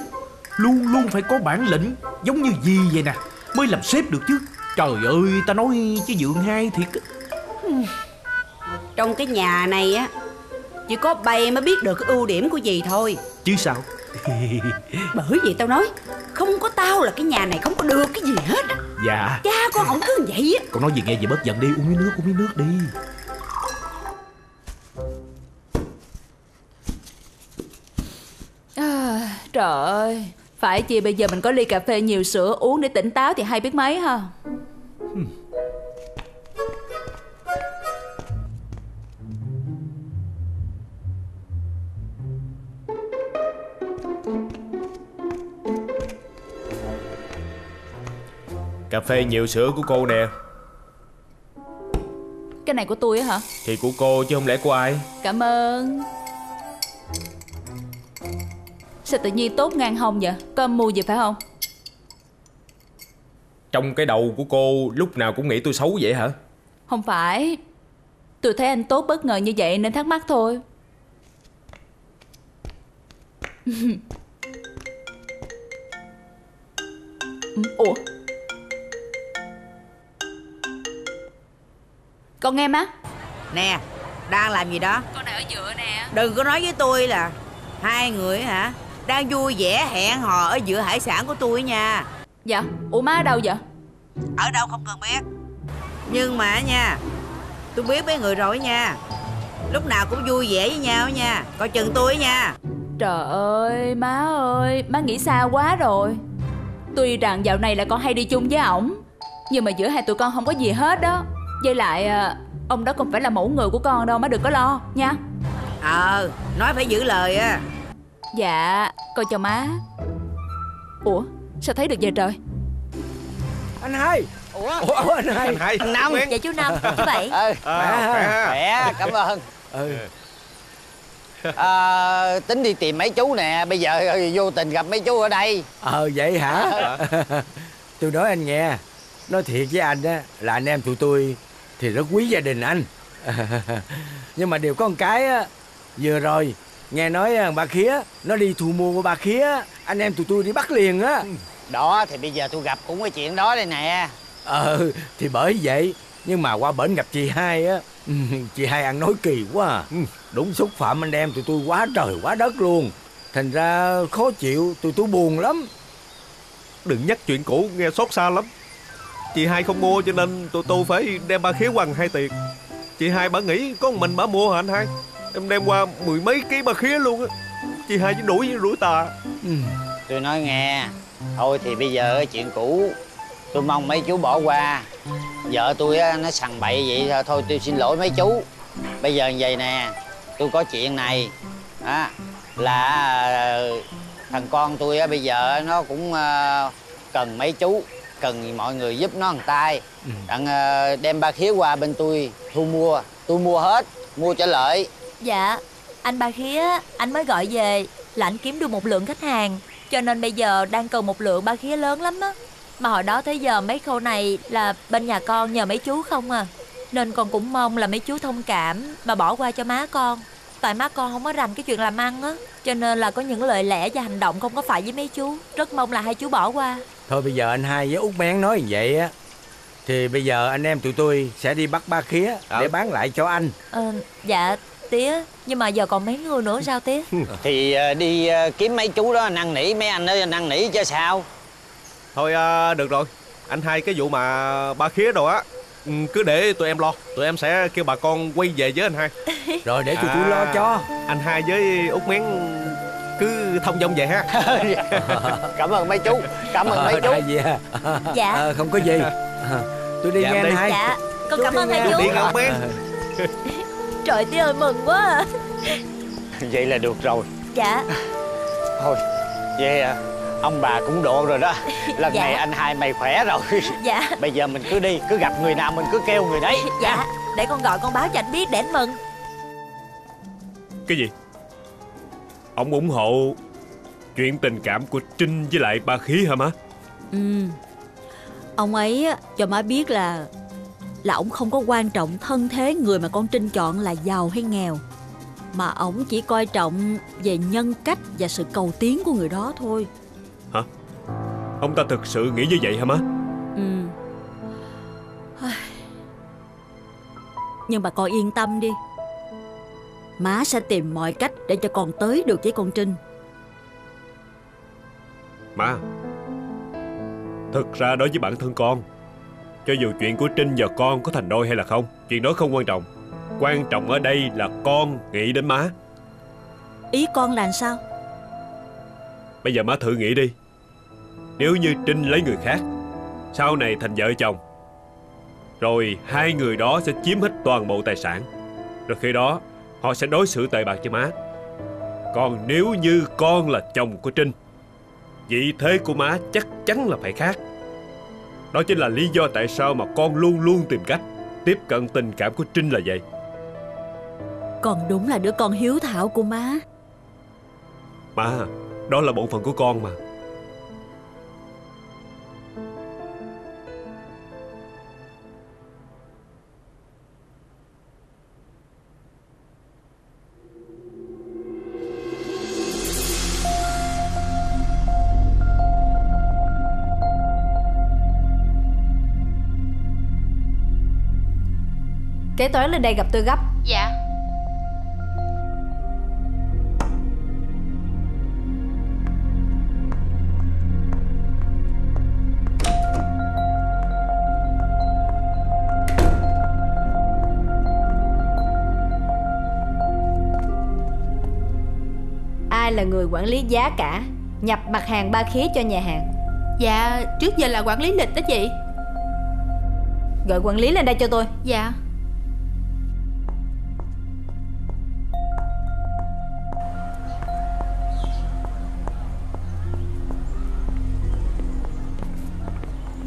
Luôn luôn phải có bản lĩnh Giống như gì vậy nè. Mới làm sếp được chứ. Trời ơi ta nói chứ dượng hai thiệt. Trong cái nhà này á Chỉ có bay mới biết được cái ưu điểm của gì thôi. Chứ sao? (laughs) Bởi vì tao nói Không có tao là cái nhà này không có được cái gì hết á. Dạ. Cha con ổng cứ vậy á. Con nói gì nghe vậy bớt giận đi Uống miếng nước uống miếng nước đi. À, Trời ơi Phải chi bây giờ mình có ly cà phê nhiều sữa uống để tỉnh táo thì hay biết mấy ha Cà phê nhiều sữa của cô nè. Cái này của tôi á hả? Thì của cô chứ không lẽ của ai? Cảm ơn. Sao tự nhiên tốt ngang hông vậy? Có âm mưu gì phải không? Trong cái đầu của cô lúc nào cũng nghĩ tôi xấu vậy hả? Không phải. Tôi thấy anh tốt bất ngờ như vậy nên thắc mắc thôi. (laughs) Ủa Con nghe má Nè Đang làm gì đó? Con này ở giữa nè. Đừng có nói với tôi là Hai người hả? Đang vui vẻ hẹn hò ở giữa hải sản của tôi nha. Dạ Ủa má ở đâu vậy? Ở đâu không cần biết. Nhưng mà nha Tôi biết mấy người rồi nha. Lúc nào cũng vui vẻ với nhau nha. Coi chừng tôi nha. Trời ơi má ơi Má nghĩ xa quá rồi. Tuy rằng dạo này là con hay đi chung với ổng Nhưng mà giữa hai tụi con không có gì hết đó Với lại à, Ông đó không phải là mẫu người của con đâu Má đừng có lo nha. Ờ Nói phải giữ lời á. Dạ Coi cho má. Ủa sao thấy được vậy trời? Anh hai. Ủa? Ủa anh hai. Anh hai. Thằng Năm. Dạ chú Năm. Chú Bảy. (laughs) Khỏe ha. Khỏe. Cảm ơn. Ừ. à, tính đi tìm mấy chú nè bây giờ vô tình gặp mấy chú ở đây. Ờ vậy hả? (laughs) Tôi nói anh nghe nói thiệt với anh á là anh em tụi tôi thì rất quý gia đình anh. (laughs) Nhưng mà điều có một cái á vừa rồi nghe nói à, bà khía nó đi thu mua của bà khía anh em tụi tôi đi bắt liền á. Đó thì bây giờ tôi gặp cũng cái chuyện đó đây nè. Ờ thì bởi vậy nhưng mà qua bển gặp chị hai á (laughs) chị hai ăn nói kỳ quá à. đúng xúc phạm anh em tụi tôi quá trời quá đất luôn. Thành ra khó chịu tụi tôi buồn lắm. Đừng nhắc chuyện cũ nghe xót xa lắm Chị hai không mua cho nên tụi tôi phải đem ba khía quăng hai tiền Chị hai bà nghĩ có một mình bà mua hả anh hai? Em đem qua mười mấy ký ba khía luôn á. Chị hai chỉ đuổi như đuổi tà. Tôi nói nghe thôi thì bây giờ cái chuyện cũ tôi mong mấy chú bỏ qua. Vợ tôi á nó sằng bậy vậy thôi thôi tôi xin lỗi mấy chú. Bây giờ như vậy nè tôi có chuyện này á là ờ, thằng con tôi á bây giờ nó cũng ờ, cần mấy chú cần mọi người giúp nó một tay. Đặng ờ, đem ba khía qua bên tôi thu mua. Tôi mua hết mua cho lợi. Dạ Anh ba khía Anh mới gọi về Là anh kiếm được một lượng khách hàng. Cho nên bây giờ đang cần một lượng ba khía lớn lắm á. Mà hồi đó tới giờ mấy khâu này Là bên nhà con nhờ mấy chú không à. Nên con cũng mong là mấy chú thông cảm Mà bỏ qua cho má con. Tại má con không có rành cái chuyện làm ăn á. Cho nên là có những lời lẽ và hành động không có phải với mấy chú. Rất mong là hai chú bỏ qua thôi bây giờ anh hai với út bén nói như vậy á thì bây giờ anh em tụi tôi sẽ đi bắt ba khía để bán lại cho anh. Ờ, Dạ tía Nhưng mà giờ còn mấy người nữa sao tía? (laughs) Thì ờ, đi ờ, kiếm mấy chú đó năn nỉ mấy anh đó năn nỉ chứ sao? Thôi à, được rồi. Anh hai cái vụ mà ba khía đồ á ừ, Cứ để tụi em lo. Tụi em sẽ kêu bà con quay về với anh hai. (laughs) Rồi để tụi tôi lo cho. Anh hai với út mén cứ thông dong về ha. (laughs) Cảm ơn mấy chú cảm ơn mấy Ờ, chú. tại vì à, Dạ. ờ, không có gì. Ờ, tôi đi Dạ, nghe anh hai Dạ Con Chú cảm ơn hai chú. Đi ngọc mén (laughs) Trời tía ơi mừng quá à. (laughs) vậy là được rồi. Dạ. Thôi vậy à, ông bà cũng độ rồi đó. Lần Dạ. này anh hai mày khỏe rồi. Dạ. Bây giờ mình cứ đi cứ gặp người nào mình cứ kêu người đấy. Dạ Để con gọi con báo cho anh biết để anh mừng. Cái gì Ông ủng hộ Chuyện tình cảm của Trinh với lại ba khí hả má? Ừ. Ông ấy cho má biết là Là ông không có quan trọng thân thế người mà con Trinh chọn là giàu hay nghèo. Mà ông chỉ coi trọng về nhân cách và sự cầu tiến của người đó thôi. Hả? Ông ta thực sự nghĩ như vậy hả má? Ừ. Nhưng mà con yên tâm đi Má sẽ tìm mọi cách để cho con tới được với con Trinh. Má Thực ra đối với bản thân con Cho dù chuyện của Trinh và con có thành đôi hay là không Chuyện đó không quan trọng. Quan trọng ở đây là con nghĩ đến má. Ý con là sao? Bây giờ má thử nghĩ đi. Nếu như Trinh lấy người khác Sau này thành vợ chồng Rồi hai người đó sẽ chiếm hết toàn bộ tài sản. Rồi khi đó Họ sẽ đối xử tệ bạc với má. Còn nếu như con là chồng của Trinh Vị thế của má chắc chắn là phải khác. Đó chính là lý do tại sao mà con luôn luôn tìm cách Tiếp cận tình cảm của Trinh là vậy. Con đúng là đứa con hiếu thảo của má. Má Đó là bổn phận của con mà Kế toán lên đây gặp tôi gấp. Dạ. Ai là người quản lý giá cả? Nhập mặt hàng ba khía cho nhà hàng. Dạ trước giờ là quản lý lịch đó chị. Gọi quản lý lên đây cho tôi. Dạ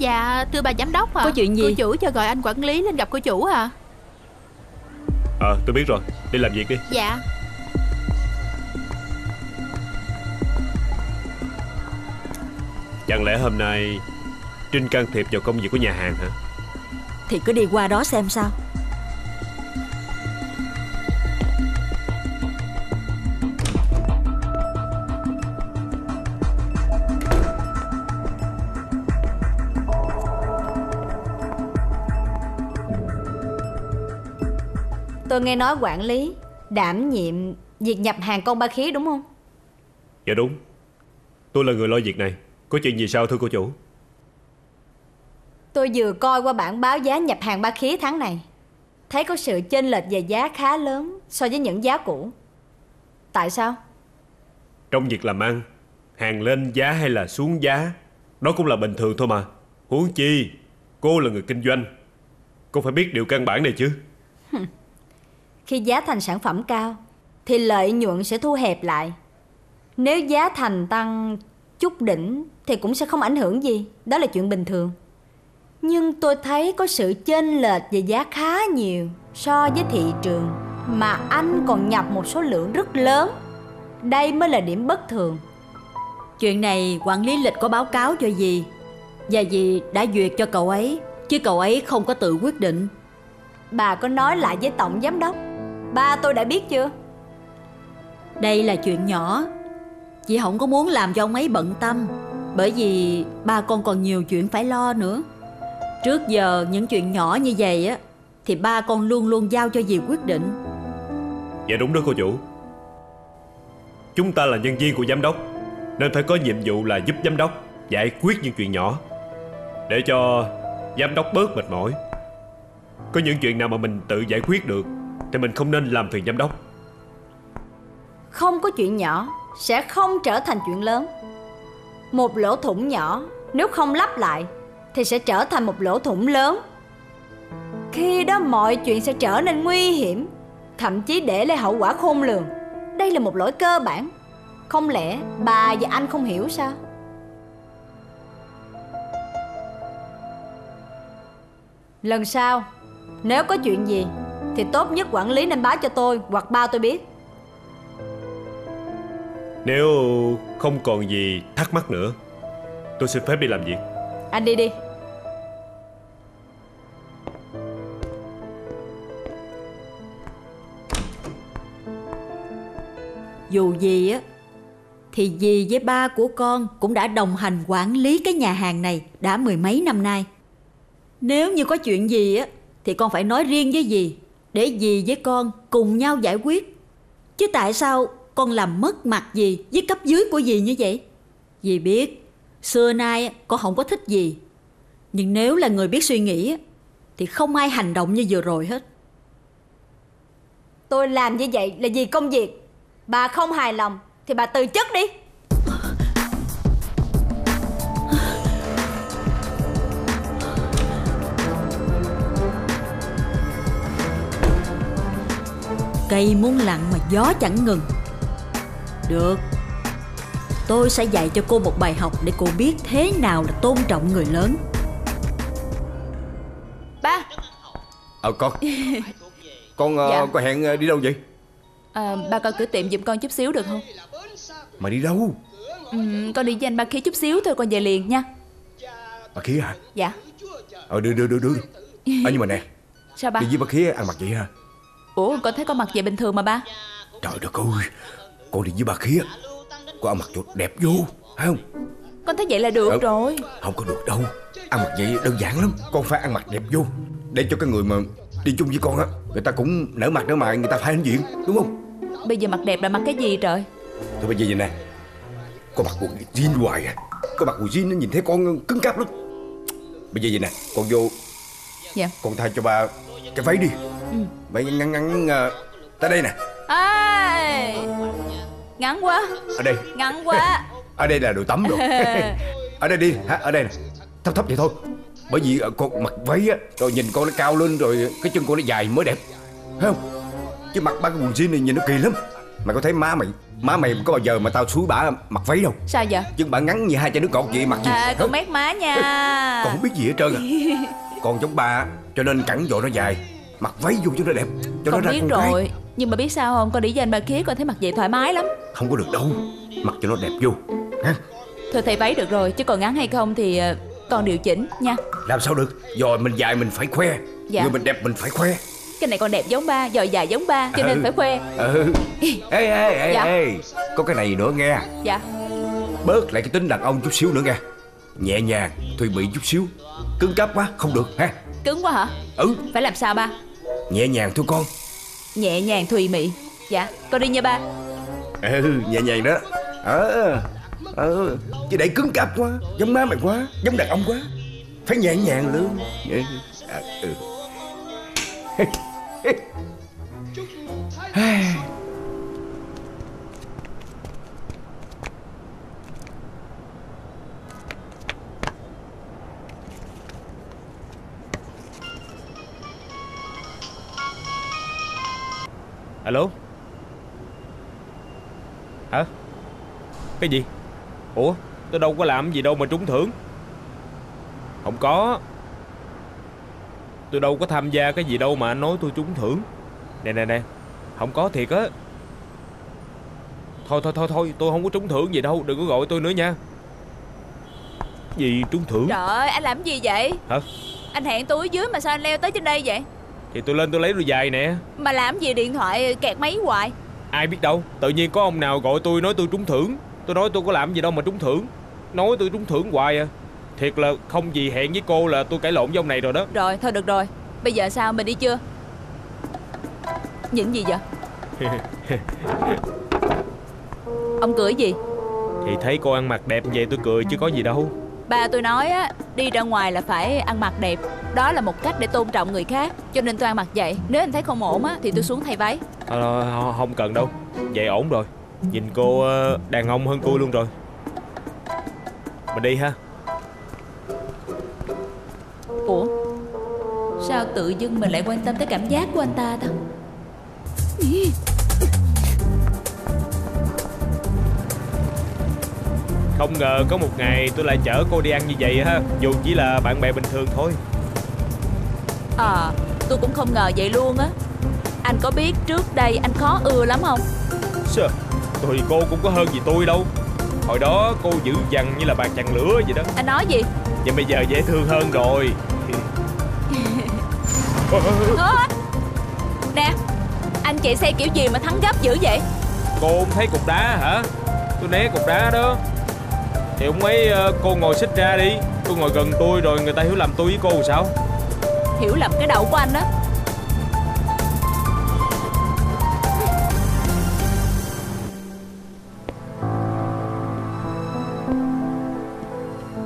Dạ thưa bà giám đốc à Có chuyện gì? Cô chủ cho gọi anh quản lý lên gặp cô chủ à Ờ tôi biết rồi. Đi làm việc đi. Dạ. Chẳng lẽ hôm nay Trinh can thiệp vào công việc của nhà hàng hả? Thì cứ đi qua đó xem sao Tôi nghe nói quản lý đảm nhiệm việc nhập hàng con ba khía đúng không? Dạ đúng. Tôi là người lo việc này. Có chuyện gì sao thưa cô chủ? Tôi vừa coi qua bảng báo giá nhập hàng ba khía tháng này. Thấy có sự chênh lệch về giá khá lớn so với những giá cũ. Tại sao? Trong việc làm ăn Hàng lên giá hay là xuống giá Đó cũng là bình thường thôi mà. Huống chi Cô là người kinh doanh. Cô phải biết điều căn bản này chứ Khi giá thành sản phẩm cao Thì lợi nhuận sẽ thu hẹp lại. Nếu giá thành tăng chút đỉnh Thì cũng sẽ không ảnh hưởng gì. Đó là chuyện bình thường. Nhưng tôi thấy có sự chênh lệch về giá khá nhiều So với thị trường Mà anh còn nhập một số lượng rất lớn. Đây mới là điểm bất thường. Chuyện này quản lý lịch có báo cáo cho dì Và dì đã duyệt cho cậu ấy Chứ cậu ấy không có tự quyết định. Bà có nói lại với tổng giám đốc Ba tôi đã biết chưa? Đây là chuyện nhỏ. Chị không có muốn làm cho ông ấy bận tâm Bởi vì ba con còn nhiều chuyện phải lo nữa. Trước giờ những chuyện nhỏ như vậy á Thì ba con luôn luôn giao cho dì quyết định. Dạ đúng đó cô chủ. Chúng ta là nhân viên của giám đốc Nên phải có nhiệm vụ là giúp giám đốc Giải quyết những chuyện nhỏ. Để cho giám đốc bớt mệt mỏi. Có những chuyện nào mà mình tự giải quyết được thì mình không nên làm phiền giám đốc. Không có chuyện nhỏ Sẽ không trở thành chuyện lớn. Một lỗ thủng nhỏ Nếu không lắp lại Thì sẽ trở thành một lỗ thủng lớn. Khi đó mọi chuyện sẽ trở nên nguy hiểm, Thậm chí để lại hậu quả khôn lường. Đây là một lỗi cơ bản. Không lẽ bà và anh không hiểu sao? Lần sau, Nếu có chuyện gì thì tốt nhất quản lý nên báo cho tôi Hoặc ba tôi biết. Nếu không còn gì thắc mắc nữa Tôi xin phép đi làm việc. Anh đi đi. Dù gì á Thì dì với ba của con Cũng đã đồng hành quản lý cái nhà hàng này Đã mười mấy năm nay. Nếu như có chuyện gì á Thì con phải nói riêng với dì để dì với con cùng nhau giải quyết? Chứ tại sao con làm mất mặt gì Với cấp dưới của dì như vậy? Dì biết, Xưa nay con không có thích gì Nhưng nếu là người biết suy nghĩ, Thì không ai hành động như vừa rồi hết. Tôi làm như vậy là vì công việc. Bà không hài lòng, Thì bà từ chức đi. Cây muốn lặng mà gió chẳng ngừng. Được Tôi sẽ dạy cho cô một bài học Để cô biết thế nào là tôn trọng người lớn. Ba. Ờ con. (laughs) Con ờ, Dạ. có hẹn ờ, đi đâu vậy? À, Ba coi cửa tiệm giùm con chút xíu được không? Mà đi đâu? Ừ, Con đi với anh ba khí chút xíu thôi con về liền nha. Bà Khía hả? Dạ. Ờ đưa đưa đưa đưa. (laughs) Ờ nhưng mà nè Sao ba? Đi với bà Khía ăn mặc vậy ha Ủa con thấy con mặc vậy bình thường mà ba. Trời đất ơi Con đi với bà Khía. Con ăn mặc chỗ đẹp vô Phải không? Con thấy vậy là được Ờ. rồi. Không có được đâu. Ăn mặc vậy đơn giản lắm. Con phải ăn mặc đẹp vô Để cho cái người mà đi chung với con á Người ta cũng nở mặt nở mày Người ta phải hãnh diện Đúng không? Bây giờ mặc đẹp là mặc cái gì trời? Thôi bây giờ vậy nè Con mặc quần jean hoài à. Con mặc quần jean nó nhìn thấy con cứng cáp lắm. Bây giờ vậy nè Con vô. Dạ. Con thay cho ba cái váy đi Ừ. Váy ngắn ngắn uh, Tới đây nè. Ê Ngắn quá. Ở đây. Ngắn quá. (laughs) Ở đây là đồ tắm rồi (laughs) Ở đây đi hả? Ở đây nè. Thấp thấp vậy thôi. Bởi vì ờ, con mặc váy á Rồi nhìn con nó cao lên Rồi cái chân con nó dài mới đẹp. Thấy không? Chứ mặc ba cái quần jean này nhìn nó kỳ lắm. Mày có thấy má mày Má mày có bao giờ mà tao xúi bả mặc váy đâu. Sao vậy? Chân bả ngắn như hai chai nước cọt vậy mặc gì? À con mét má nha. Con không biết gì hết trơn à. (laughs) Con giống ba Cho nên cẳng dội nó dài Mặc váy vô cho nó đẹp Cho Con nó ra biết con rồi gái Nhưng mà biết sao không? Con đi với anh ba khía con thấy mặc vậy thoải mái lắm. Không có được đâu Mặc cho nó đẹp vô ha? Thôi thay váy được rồi Chứ còn ngắn hay không thì ờ, con điều chỉnh nha. Làm sao được? Rồi mình dài mình phải khoe. Dạ. Người mình đẹp mình phải khoe. Cái này con đẹp giống ba Dòi dài giống ba Cho nên Ừ. phải khoe. Ừ. Ê ê ê Dạ. ê Có cái này nữa nghe. Dạ. Bớt lại cái tính đàn ông chút xíu nữa nghe. Nhẹ nhàng Thùy bị chút xíu. Cứng cáp quá không được ha Cứng quá hả? Ừ. Phải làm sao ba? Nhẹ nhàng thôi con. Nhẹ nhàng thùy mị. Dạ con đi nha ba. Ừ nhẹ nhàng đó. Ờ Ờ Chứ để cứng cáp quá Giống má mày quá Giống đàn ông quá. Phải nhẹ nhàng luôn. À, ừ. (laughs) Alo? Hả? Cái gì? Ủa tôi đâu có làm gì đâu mà trúng thưởng. Không có. Tôi đâu có tham gia cái gì đâu mà anh nói tôi trúng thưởng. Nè nè nè. Không có thiệt á. Thôi thôi thôi thôi Tôi không có trúng thưởng gì đâu. Đừng có gọi tôi nữa nha. Gì trúng thưởng? Trời ơi anh làm gì vậy? Hả? Anh hẹn tôi ở dưới mà sao anh leo tới trên đây vậy Thì tôi lên tôi lấy đôi giày nè. Mà làm gì điện thoại kẹt máy hoài? Ai biết đâu Tự nhiên có ông nào gọi tôi nói tôi trúng thưởng. Tôi nói tôi có làm gì đâu mà trúng thưởng. Nói tôi trúng thưởng hoài à. Thiệt là không gì hẹn với cô là tôi cãi lộn với ông này rồi đó. Rồi thôi được rồi. Bây giờ sao mình đi chưa? Những gì vậy? (laughs) Ông cười gì? Thì thấy cô ăn mặc đẹp vậy tôi cười chứ có gì đâu Ba tôi nói á Đi ra ngoài là phải ăn mặc đẹp. Đó là một cách để tôn trọng người khác Cho nên tôi ăn mặc vậy. Nếu anh thấy không ổn á Thì tôi xuống thay váy. Thôi, Không cần đâu. Vậy ổn rồi. Nhìn cô ờ, đàn ông hơn tôi luôn rồi. Mình đi ha. Ủa? Sao tự dưng mình lại quan tâm tới cảm giác của anh ta ta? Ý. Không ngờ có một ngày tôi lại chở cô đi ăn như vậy ha. Dù chỉ là bạn bè bình thường thôi. À tôi cũng không ngờ vậy luôn á. Anh có biết trước đây anh khó ưa lắm không? Sao Tôi cô cũng có hơn gì tôi đâu. Hồi đó cô dữ dằn như là bàn chằn lửa vậy đó. Anh nói gì? Nhưng bây giờ dễ thương hơn rồi. (laughs) Ơ, Nè Anh chạy xe kiểu gì mà thắng gấp dữ vậy? Cô không thấy cục đá hả? Tôi né cục đá đó Thì ông ấy ờ, cô ngồi xích ra đi Tôi ngồi gần tôi rồi người ta hiểu lầm tôi với cô thì sao Hiểu lầm cái đầu của anh đó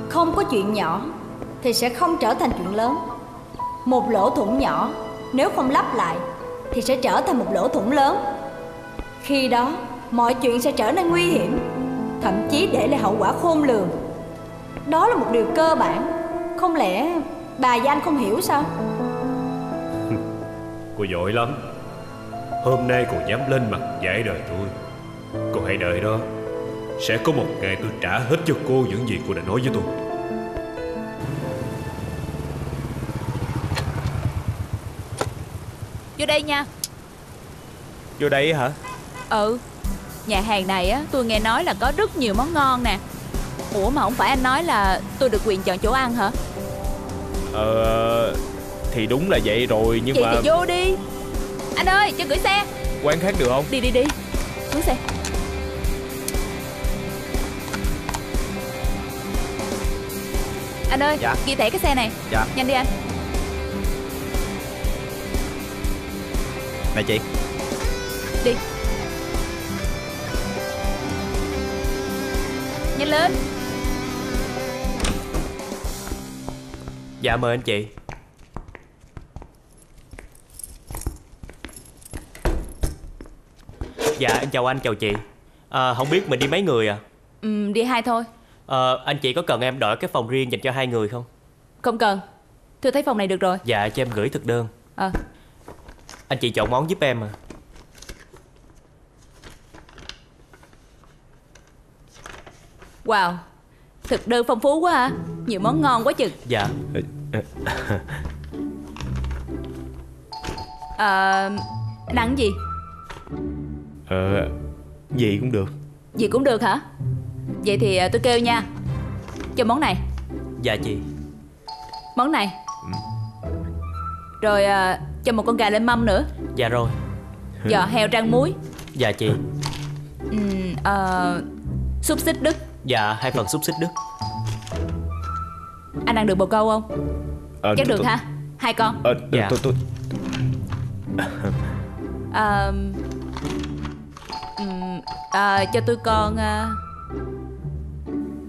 Không có chuyện nhỏ thì sẽ không trở thành chuyện lớn. Một lỗ thủng nhỏ nếu không lắp lại thì sẽ trở thành một lỗ thủng lớn. Khi đó, mọi chuyện sẽ trở nên nguy hiểm, thậm chí để lại hậu quả khôn lường. Đó là một điều cơ bản. Không lẽ bà và anh không hiểu sao? (laughs) Cô giỏi lắm. Hôm nay cô dám lên mặt giải đời tôi. Cô hãy đợi đó. Sẽ có một ngày tôi trả hết cho cô những gì cô đã nói với tôi. Vô đây nha. Vô đây hả? Ừ Nhà hàng này á tôi nghe nói là có rất nhiều món ngon nè. Ủa mà không phải anh nói là tôi được quyền chọn chỗ ăn hả? Ờ Thì đúng là vậy rồi nhưng Vậy mà thì vô đi. Anh ơi cho gửi xe. Quán khác được không? Đi đi đi. Xuống xe. Anh ơi Dạ. ghi thẻ cái xe này. Dạ. Nhanh đi anh. Nè chị. Đi Nhanh lên. Dạ mời anh chị. Dạ em chào anh chào chị. À, Không biết mình đi mấy người à? Ừ, Đi hai thôi. Ờ, Anh chị có cần em đợi cái phòng riêng dành cho hai người không? Không cần. Tôi thấy phòng này được rồi. Dạ cho em gửi thực đơn. Ờ. Anh chị chọn món giúp em à Wow Thực đơn phong phú quá hả Nhiều món ngon quá chừng. Dạ. Ờ, anh ăn gì? Ờ, gì cũng được. Gì cũng được hả? Vậy thì ờ, tôi kêu nha. Cho món này. Dạ chị. Món này. Rồi ờ, cho một con gà lên mâm nữa. Dạ rồi. Giò heo rang muối. Dạ chị. Ừm, ờ, Xúc xích Đức Dạ hai phần xúc xích đức. Anh ăn được bồ câu không? Ờ, Chắc được tôi- ha. Hai con. Ờ, Dạ. tôi, tôi, Ờ, ừm, ờ, Cho tôi con ờ,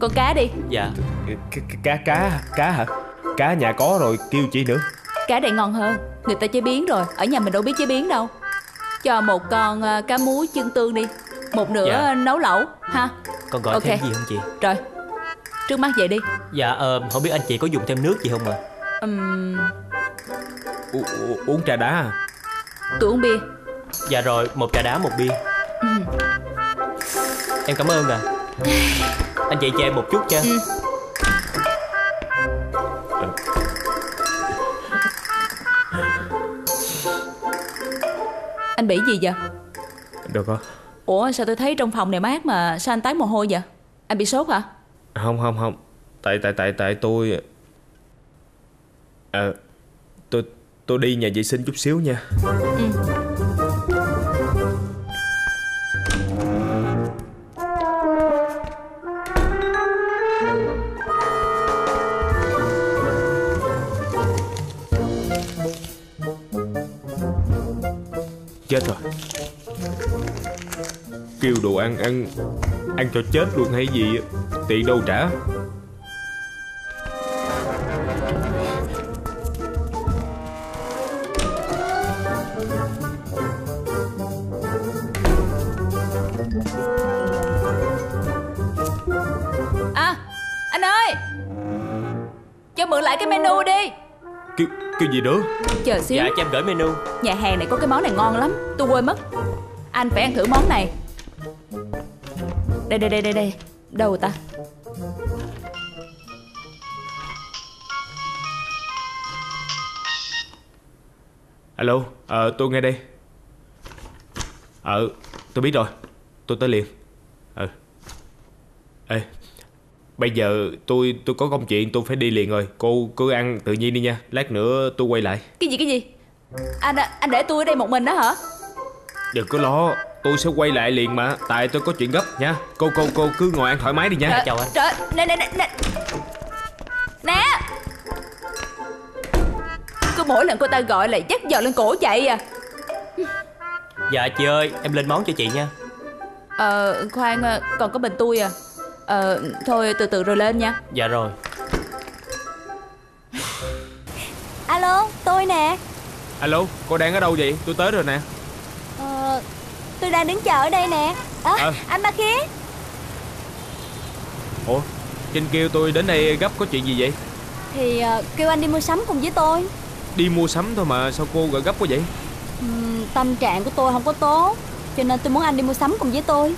Con cá đi. Dạ. Cá, cá, cá, cá hả? Cá nhà có rồi, kêu chi nữa. Cá đây ngon hơn. Người ta chế biến rồi. Ở nhà mình đâu biết chế biến đâu. Cho một con cá muối chân tương đi. Một nửa Dạ. nấu lẩu ha Con gọi Ok. thêm gì không chị? Rồi Trước mắt vậy đi. Dạ ờ, không biết anh chị có dùng thêm nước gì không ạ? Ừm, U, u, Uống trà đá à? Tôi uống bia. Dạ rồi một trà đá một bia. Ừm, Em cảm ơn ạ. (laughs) Anh chị cho em một chút nha. Ừ. Anh bị gì vậy? Được không? Ủa sao tôi thấy trong phòng này mát mà Sao anh tái mồ hôi vậy? Anh bị sốt hả? Không, không, không. Tại, tại, tại, tại tôi Ờ Tôi, tôi đi nhà vệ sinh chút xíu nha. Chết rồi Kêu đồ ăn ăn Ăn cho chết luôn hay gì. Tiền đâu trả. À anh ơi! Cho mượn lại cái menu đi. Cái, cái gì nữa Chờ xíu. Dạ cho em gửi menu. Nhà hàng này có cái món này ngon lắm. Tôi quên mất. Anh phải ăn thử món này Đây đây đây đây đây. Đâu ta? Alo, ờ, tôi nghe đây. Ờ, tôi biết rồi. Tôi tới liền. Ờ. Ê, bây giờ tôi tôi có công chuyện tôi phải đi liền rồi. Cô cứ ăn tự nhiên đi nha. Lát nữa tôi quay lại. Cái gì cái gì? Anh anh để tôi ở đây một mình đó hả Đừng có lo Tôi sẽ quay lại liền mà. Tại tôi có chuyện gấp nha. Cô cô cô cứ ngồi ăn thoải mái đi nha. Trời, Trời Nè nè nè nè. Nè. Cứ mỗi lần cô ta gọi là dắt giò lên cổ chạy à. Dạ chị ơi em lên món cho chị nha. Ờ khoan ờ, còn có mình tôi à. Ờ thôi từ từ rồi lên nha. Dạ rồi. Alo, tôi nè. Alo, cô đang ở đâu vậy? Tôi tới rồi nè Tôi đang đứng chờ ở đây nè. À, Ờ. Anh Ba Khía. Ủa, Trinh kêu tôi đến đây gấp có chuyện gì vậy? Thì ờ, kêu anh đi mua sắm cùng với tôi. Đi mua sắm thôi mà sao cô gọi gấp quá vậy? Ừm, Tâm trạng của tôi không có tốt Cho nên tôi muốn anh đi mua sắm cùng với tôi.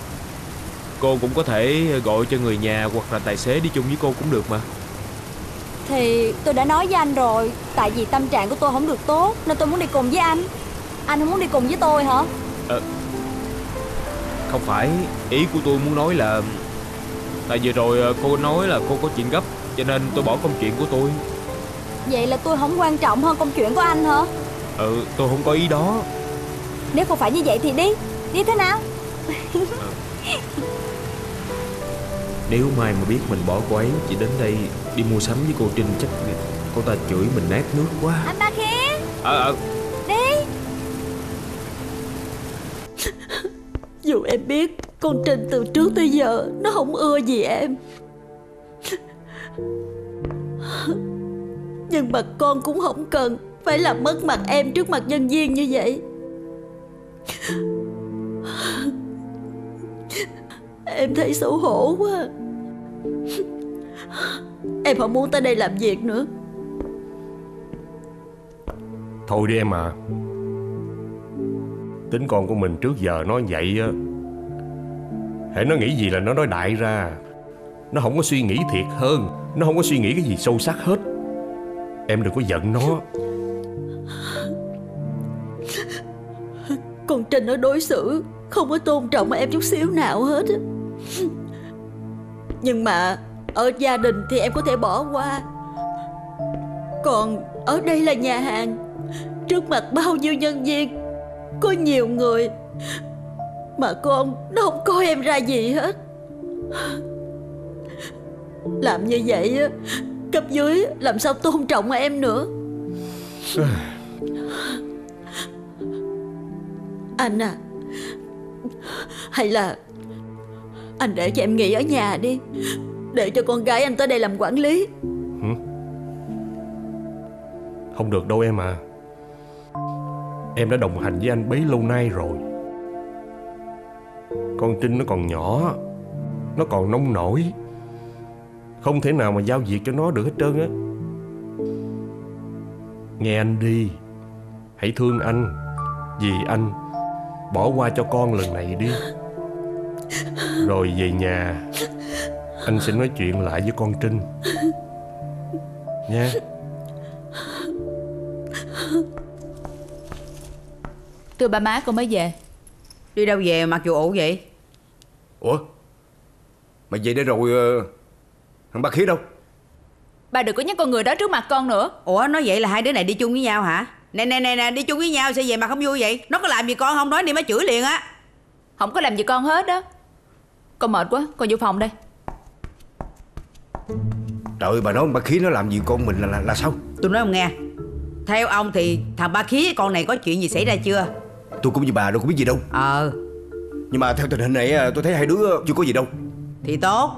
Cô cũng có thể gọi cho người nhà hoặc là tài xế đi chung với cô cũng được mà. Thì tôi đã nói với anh rồi Tại vì tâm trạng của tôi không được tốt Nên tôi muốn đi cùng với anh. Anh không muốn đi cùng với tôi hả? Ờ, Không phải, ý của tôi muốn nói là Tại vừa rồi ờ, cô nói là cô có chuyện gấp Cho nên tôi bỏ công chuyện của tôi. Vậy là tôi không quan trọng hơn công chuyện của anh hả? Ừ, tôi không có ý đó. Nếu không phải như vậy thì đi Đi thế nào? Nếu mai mà biết mình bỏ cô ấy Chỉ đến đây đi mua sắm với cô Trinh Chắc cô ta chửi mình nát nước quá. Anh Ba Khía Ờ, ờ, Đi Dù em biết con Trinh từ trước tới giờ Nó không ưa gì em. Nhưng mà con cũng không cần Phải làm mất mặt em trước mặt nhân viên như vậy. Em thấy xấu hổ quá. Em không muốn tới đây làm việc nữa. Thôi đi em à. Tính con của mình trước giờ nó vậy á. Hãy nó nghĩ gì là nó nói đại ra. Nó không có suy nghĩ thiệt hơn. Nó không có suy nghĩ cái gì sâu sắc hết. Em đừng có giận nó. Con Trinh nó đối xử, Không có tôn trọng em chút xíu nào hết. Nhưng mà Ở gia đình thì em có thể bỏ qua. Còn ở đây là nhà hàng, Trước mặt bao nhiêu nhân viên có nhiều người Mà con nó không coi em ra gì hết. Làm như vậy Cấp dưới làm sao tôn trọng em nữa? Anh à Hay là Anh để cho em nghỉ ở nhà đi, Để cho con gái anh tới đây làm quản lý. Không được đâu em à. Em đã đồng hành với anh bấy lâu nay rồi. Con Trinh nó còn nhỏ, Nó còn nông nổi. Không thể nào mà giao việc cho nó được hết trơn á. Nghe anh đi, Hãy thương anh, Vì anh Bỏ qua cho con lần này đi. Rồi về nhà, Anh sẽ nói chuyện lại với con Trinh. Nha. Thưa ba má con mới về. Đi đâu về mặc dù ủ vậy? Ủa? Mày về đây rồi ờ, Thằng ba khía đâu? Ba đừng có nhắc con người đó trước mặt con nữa. Ủa nói vậy là hai đứa này đi chung với nhau hả? Nè nè nè nè đi chung với nhau sao về mà không vui vậy. Nó có làm gì con không? Nói đi má chửi liền á. Không có làm gì con hết đó Con mệt quá con vô phòng đây. Trời bà nói ba khía nó làm gì con mình là, là, là sao? Tôi nói ông nghe. Theo ông thì thằng ba khía con này có chuyện gì xảy ra chưa Tôi cũng như bà đâu có biết gì đâu. Ờ. Nhưng mà theo tình hình này tôi thấy hai đứa chưa có gì đâu. Thì tốt.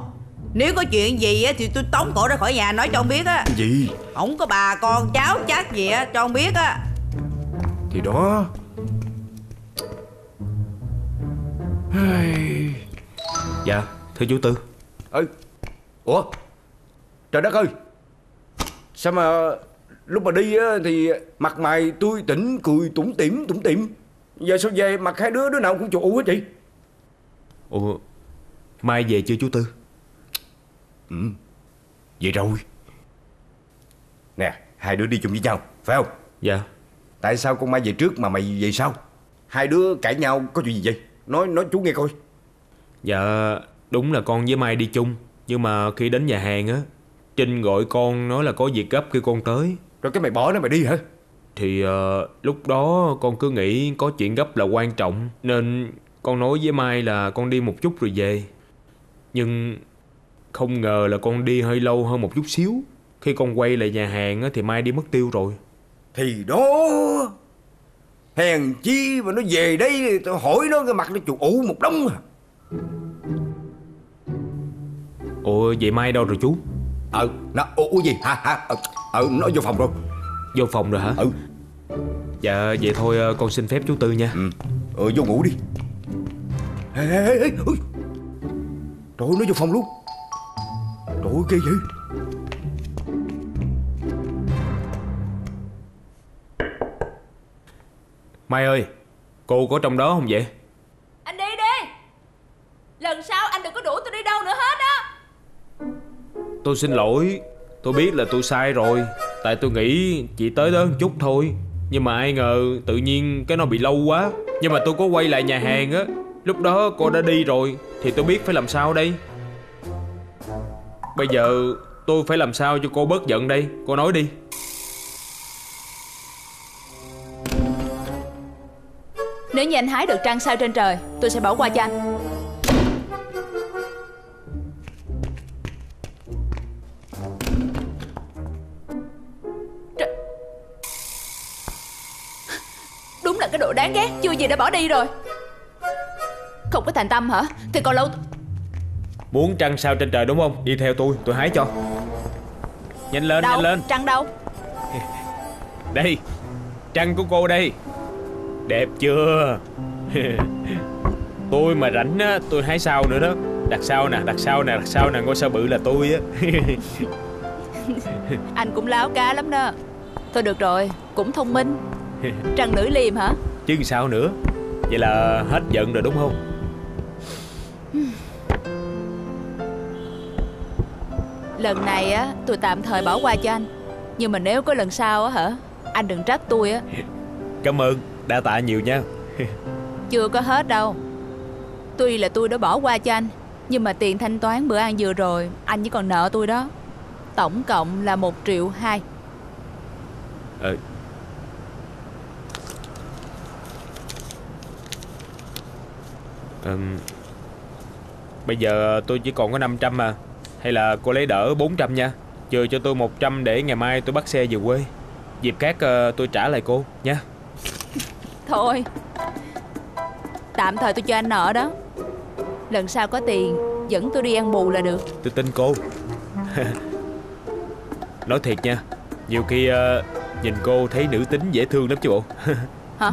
Nếu có chuyện gì á thì tôi tống cổ ra khỏi nhà nói cho ông biết á. Gì? Không có bà con cháu chắc gì á cho ông biết á. Thì đó. Dạ thưa chú Tư. Ê Ủa? Trời đất ơi. Sao mà Lúc mà đi á thì mặt mày tươi tỉnh cười tủm tỉm tủm tỉm Giờ sao về mặt hai đứa đứa nào cũng chủ hết chị Ủa Mai về chưa chú Tư? Ừ Vậy rồi. Nè hai đứa đi chung với nhau Phải không? Dạ. Tại sao con Mai về trước mà mày về sau? Hai đứa cãi nhau có chuyện gì vậy? Nói nói chú nghe coi. Dạ đúng là con với Mai đi chung Nhưng mà khi đến nhà hàng á Trinh gọi con nói là có việc gấp khi con tới. Rồi cái mày bỏ nó mày đi hả Thì ờ, lúc đó con cứ nghĩ có chuyện gấp là quan trọng Nên con nói với Mai là con đi một chút rồi về. Nhưng không ngờ là con đi hơi lâu hơn một chút xíu. Khi con quay lại nhà hàng á, thì Mai đi mất tiêu rồi. Thì đó Hèn chi mà nó về đây Tôi hỏi nó cái mặt nó chủ ủ một đống à. Ủa vậy Mai đâu rồi chú? Ờ nó ủa gì? Hả hả ờ nó vô phòng rồi. Vô phòng rồi hả? Ừ Dạ vậy thôi ờ, con xin phép chú Tư nha. Ừ. Ờ vô ngủ đi. Ê ê ê ê. Trời ơi, nó vô phòng luôn. Trời ơi ghê vậy Mai ơi Cô có trong đó không vậy? Anh đi đi. Lần sau anh đừng có đuổi tôi đi đâu nữa hết á. Tôi xin lỗi. Tôi biết là tôi sai rồi. Tại tôi nghĩ chỉ tới đó một chút thôi nhưng mà ai ngờ tự nhiên cái nó bị lâu quá. Nhưng mà tôi có quay lại nhà hàng á, Lúc đó cô đã đi rồi, Thì tôi biết phải làm sao đây. Bây giờ tôi phải làm sao cho cô bớt giận đây? Cô nói đi. Nếu như anh hái được trăng sao trên trời, Tôi sẽ bỏ qua cho anh. Đúng là cái đồ đáng ghét Chưa gì đã bỏ đi rồi. Không có thành tâm hả? Thì còn lâu Muốn trăng sao trên trời đúng không? Đi theo tôi tôi hái cho. Nhanh lên Đâu? nhanh lên. Trăng đâu? (laughs) Đây Trăng của cô đây. Đẹp chưa? (laughs) Tôi mà rảnh á Tôi hái sao nữa đó. Đặt sao nè đặt sao nè đặt sao nè Ngôi sao bự là tôi á. (laughs) Anh cũng láo cá lắm đó. Thôi được rồi Cũng thông minh (laughs) Trăng lưỡi liềm hả? Chứ sao nữa. Vậy là hết giận rồi đúng không? (sighs) Lần này á tôi tạm thời bỏ qua cho anh. Nhưng mà nếu có lần sau á hả Anh đừng trách tôi á. (laughs) Cảm ơn Đã tạ nhiều nha. (laughs) Chưa có hết đâu. Tuy là tôi đã bỏ qua cho anh Nhưng mà tiền thanh toán bữa ăn vừa rồi Anh chỉ còn nợ tôi đó. Tổng cộng là 1 triệu 2 Ờ Bây giờ tôi chỉ còn có 500 mà. Hay là cô lấy đỡ 400 nha. Trừ cho tôi 100 để ngày mai tôi bắt xe về quê. Dịp khác ờ, tôi trả lại cô nha. Thôi. Tạm thời tôi cho anh nợ đó. Lần sau có tiền Dẫn tôi đi ăn bù là được. Tôi tin cô. (laughs) Nói thiệt nha Nhiều khi ờ, nhìn cô thấy nữ tính dễ thương lắm chứ bộ. (laughs) Hả?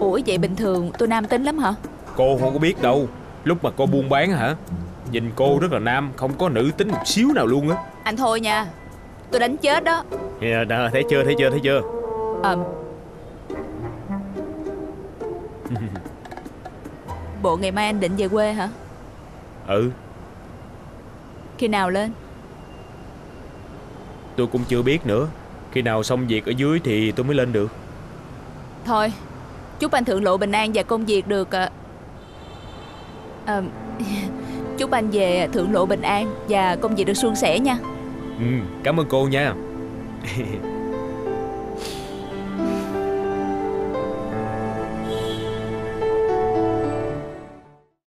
Ủa vậy bình thường tôi nam tính lắm hả Cô không có biết đâu. Lúc mà cô buôn bán hả Nhìn cô rất là nam Không có nữ tính một xíu nào luôn á. Anh thôi nha Tôi đánh chết đó. Yeah, đó, Thấy chưa thấy chưa thấy chưa? Ờm. (laughs) Bộ ngày mai anh định về quê hả? Ừ. Khi nào lên? Tôi cũng chưa biết nữa. Khi nào xong việc ở dưới thì tôi mới lên được. Thôi Chúc anh thượng lộ bình an và công việc được à, à, (laughs) Chúc anh về thượng lộ bình an Và công việc được suôn sẻ nha. Ừ, Cảm ơn cô nha. (laughs)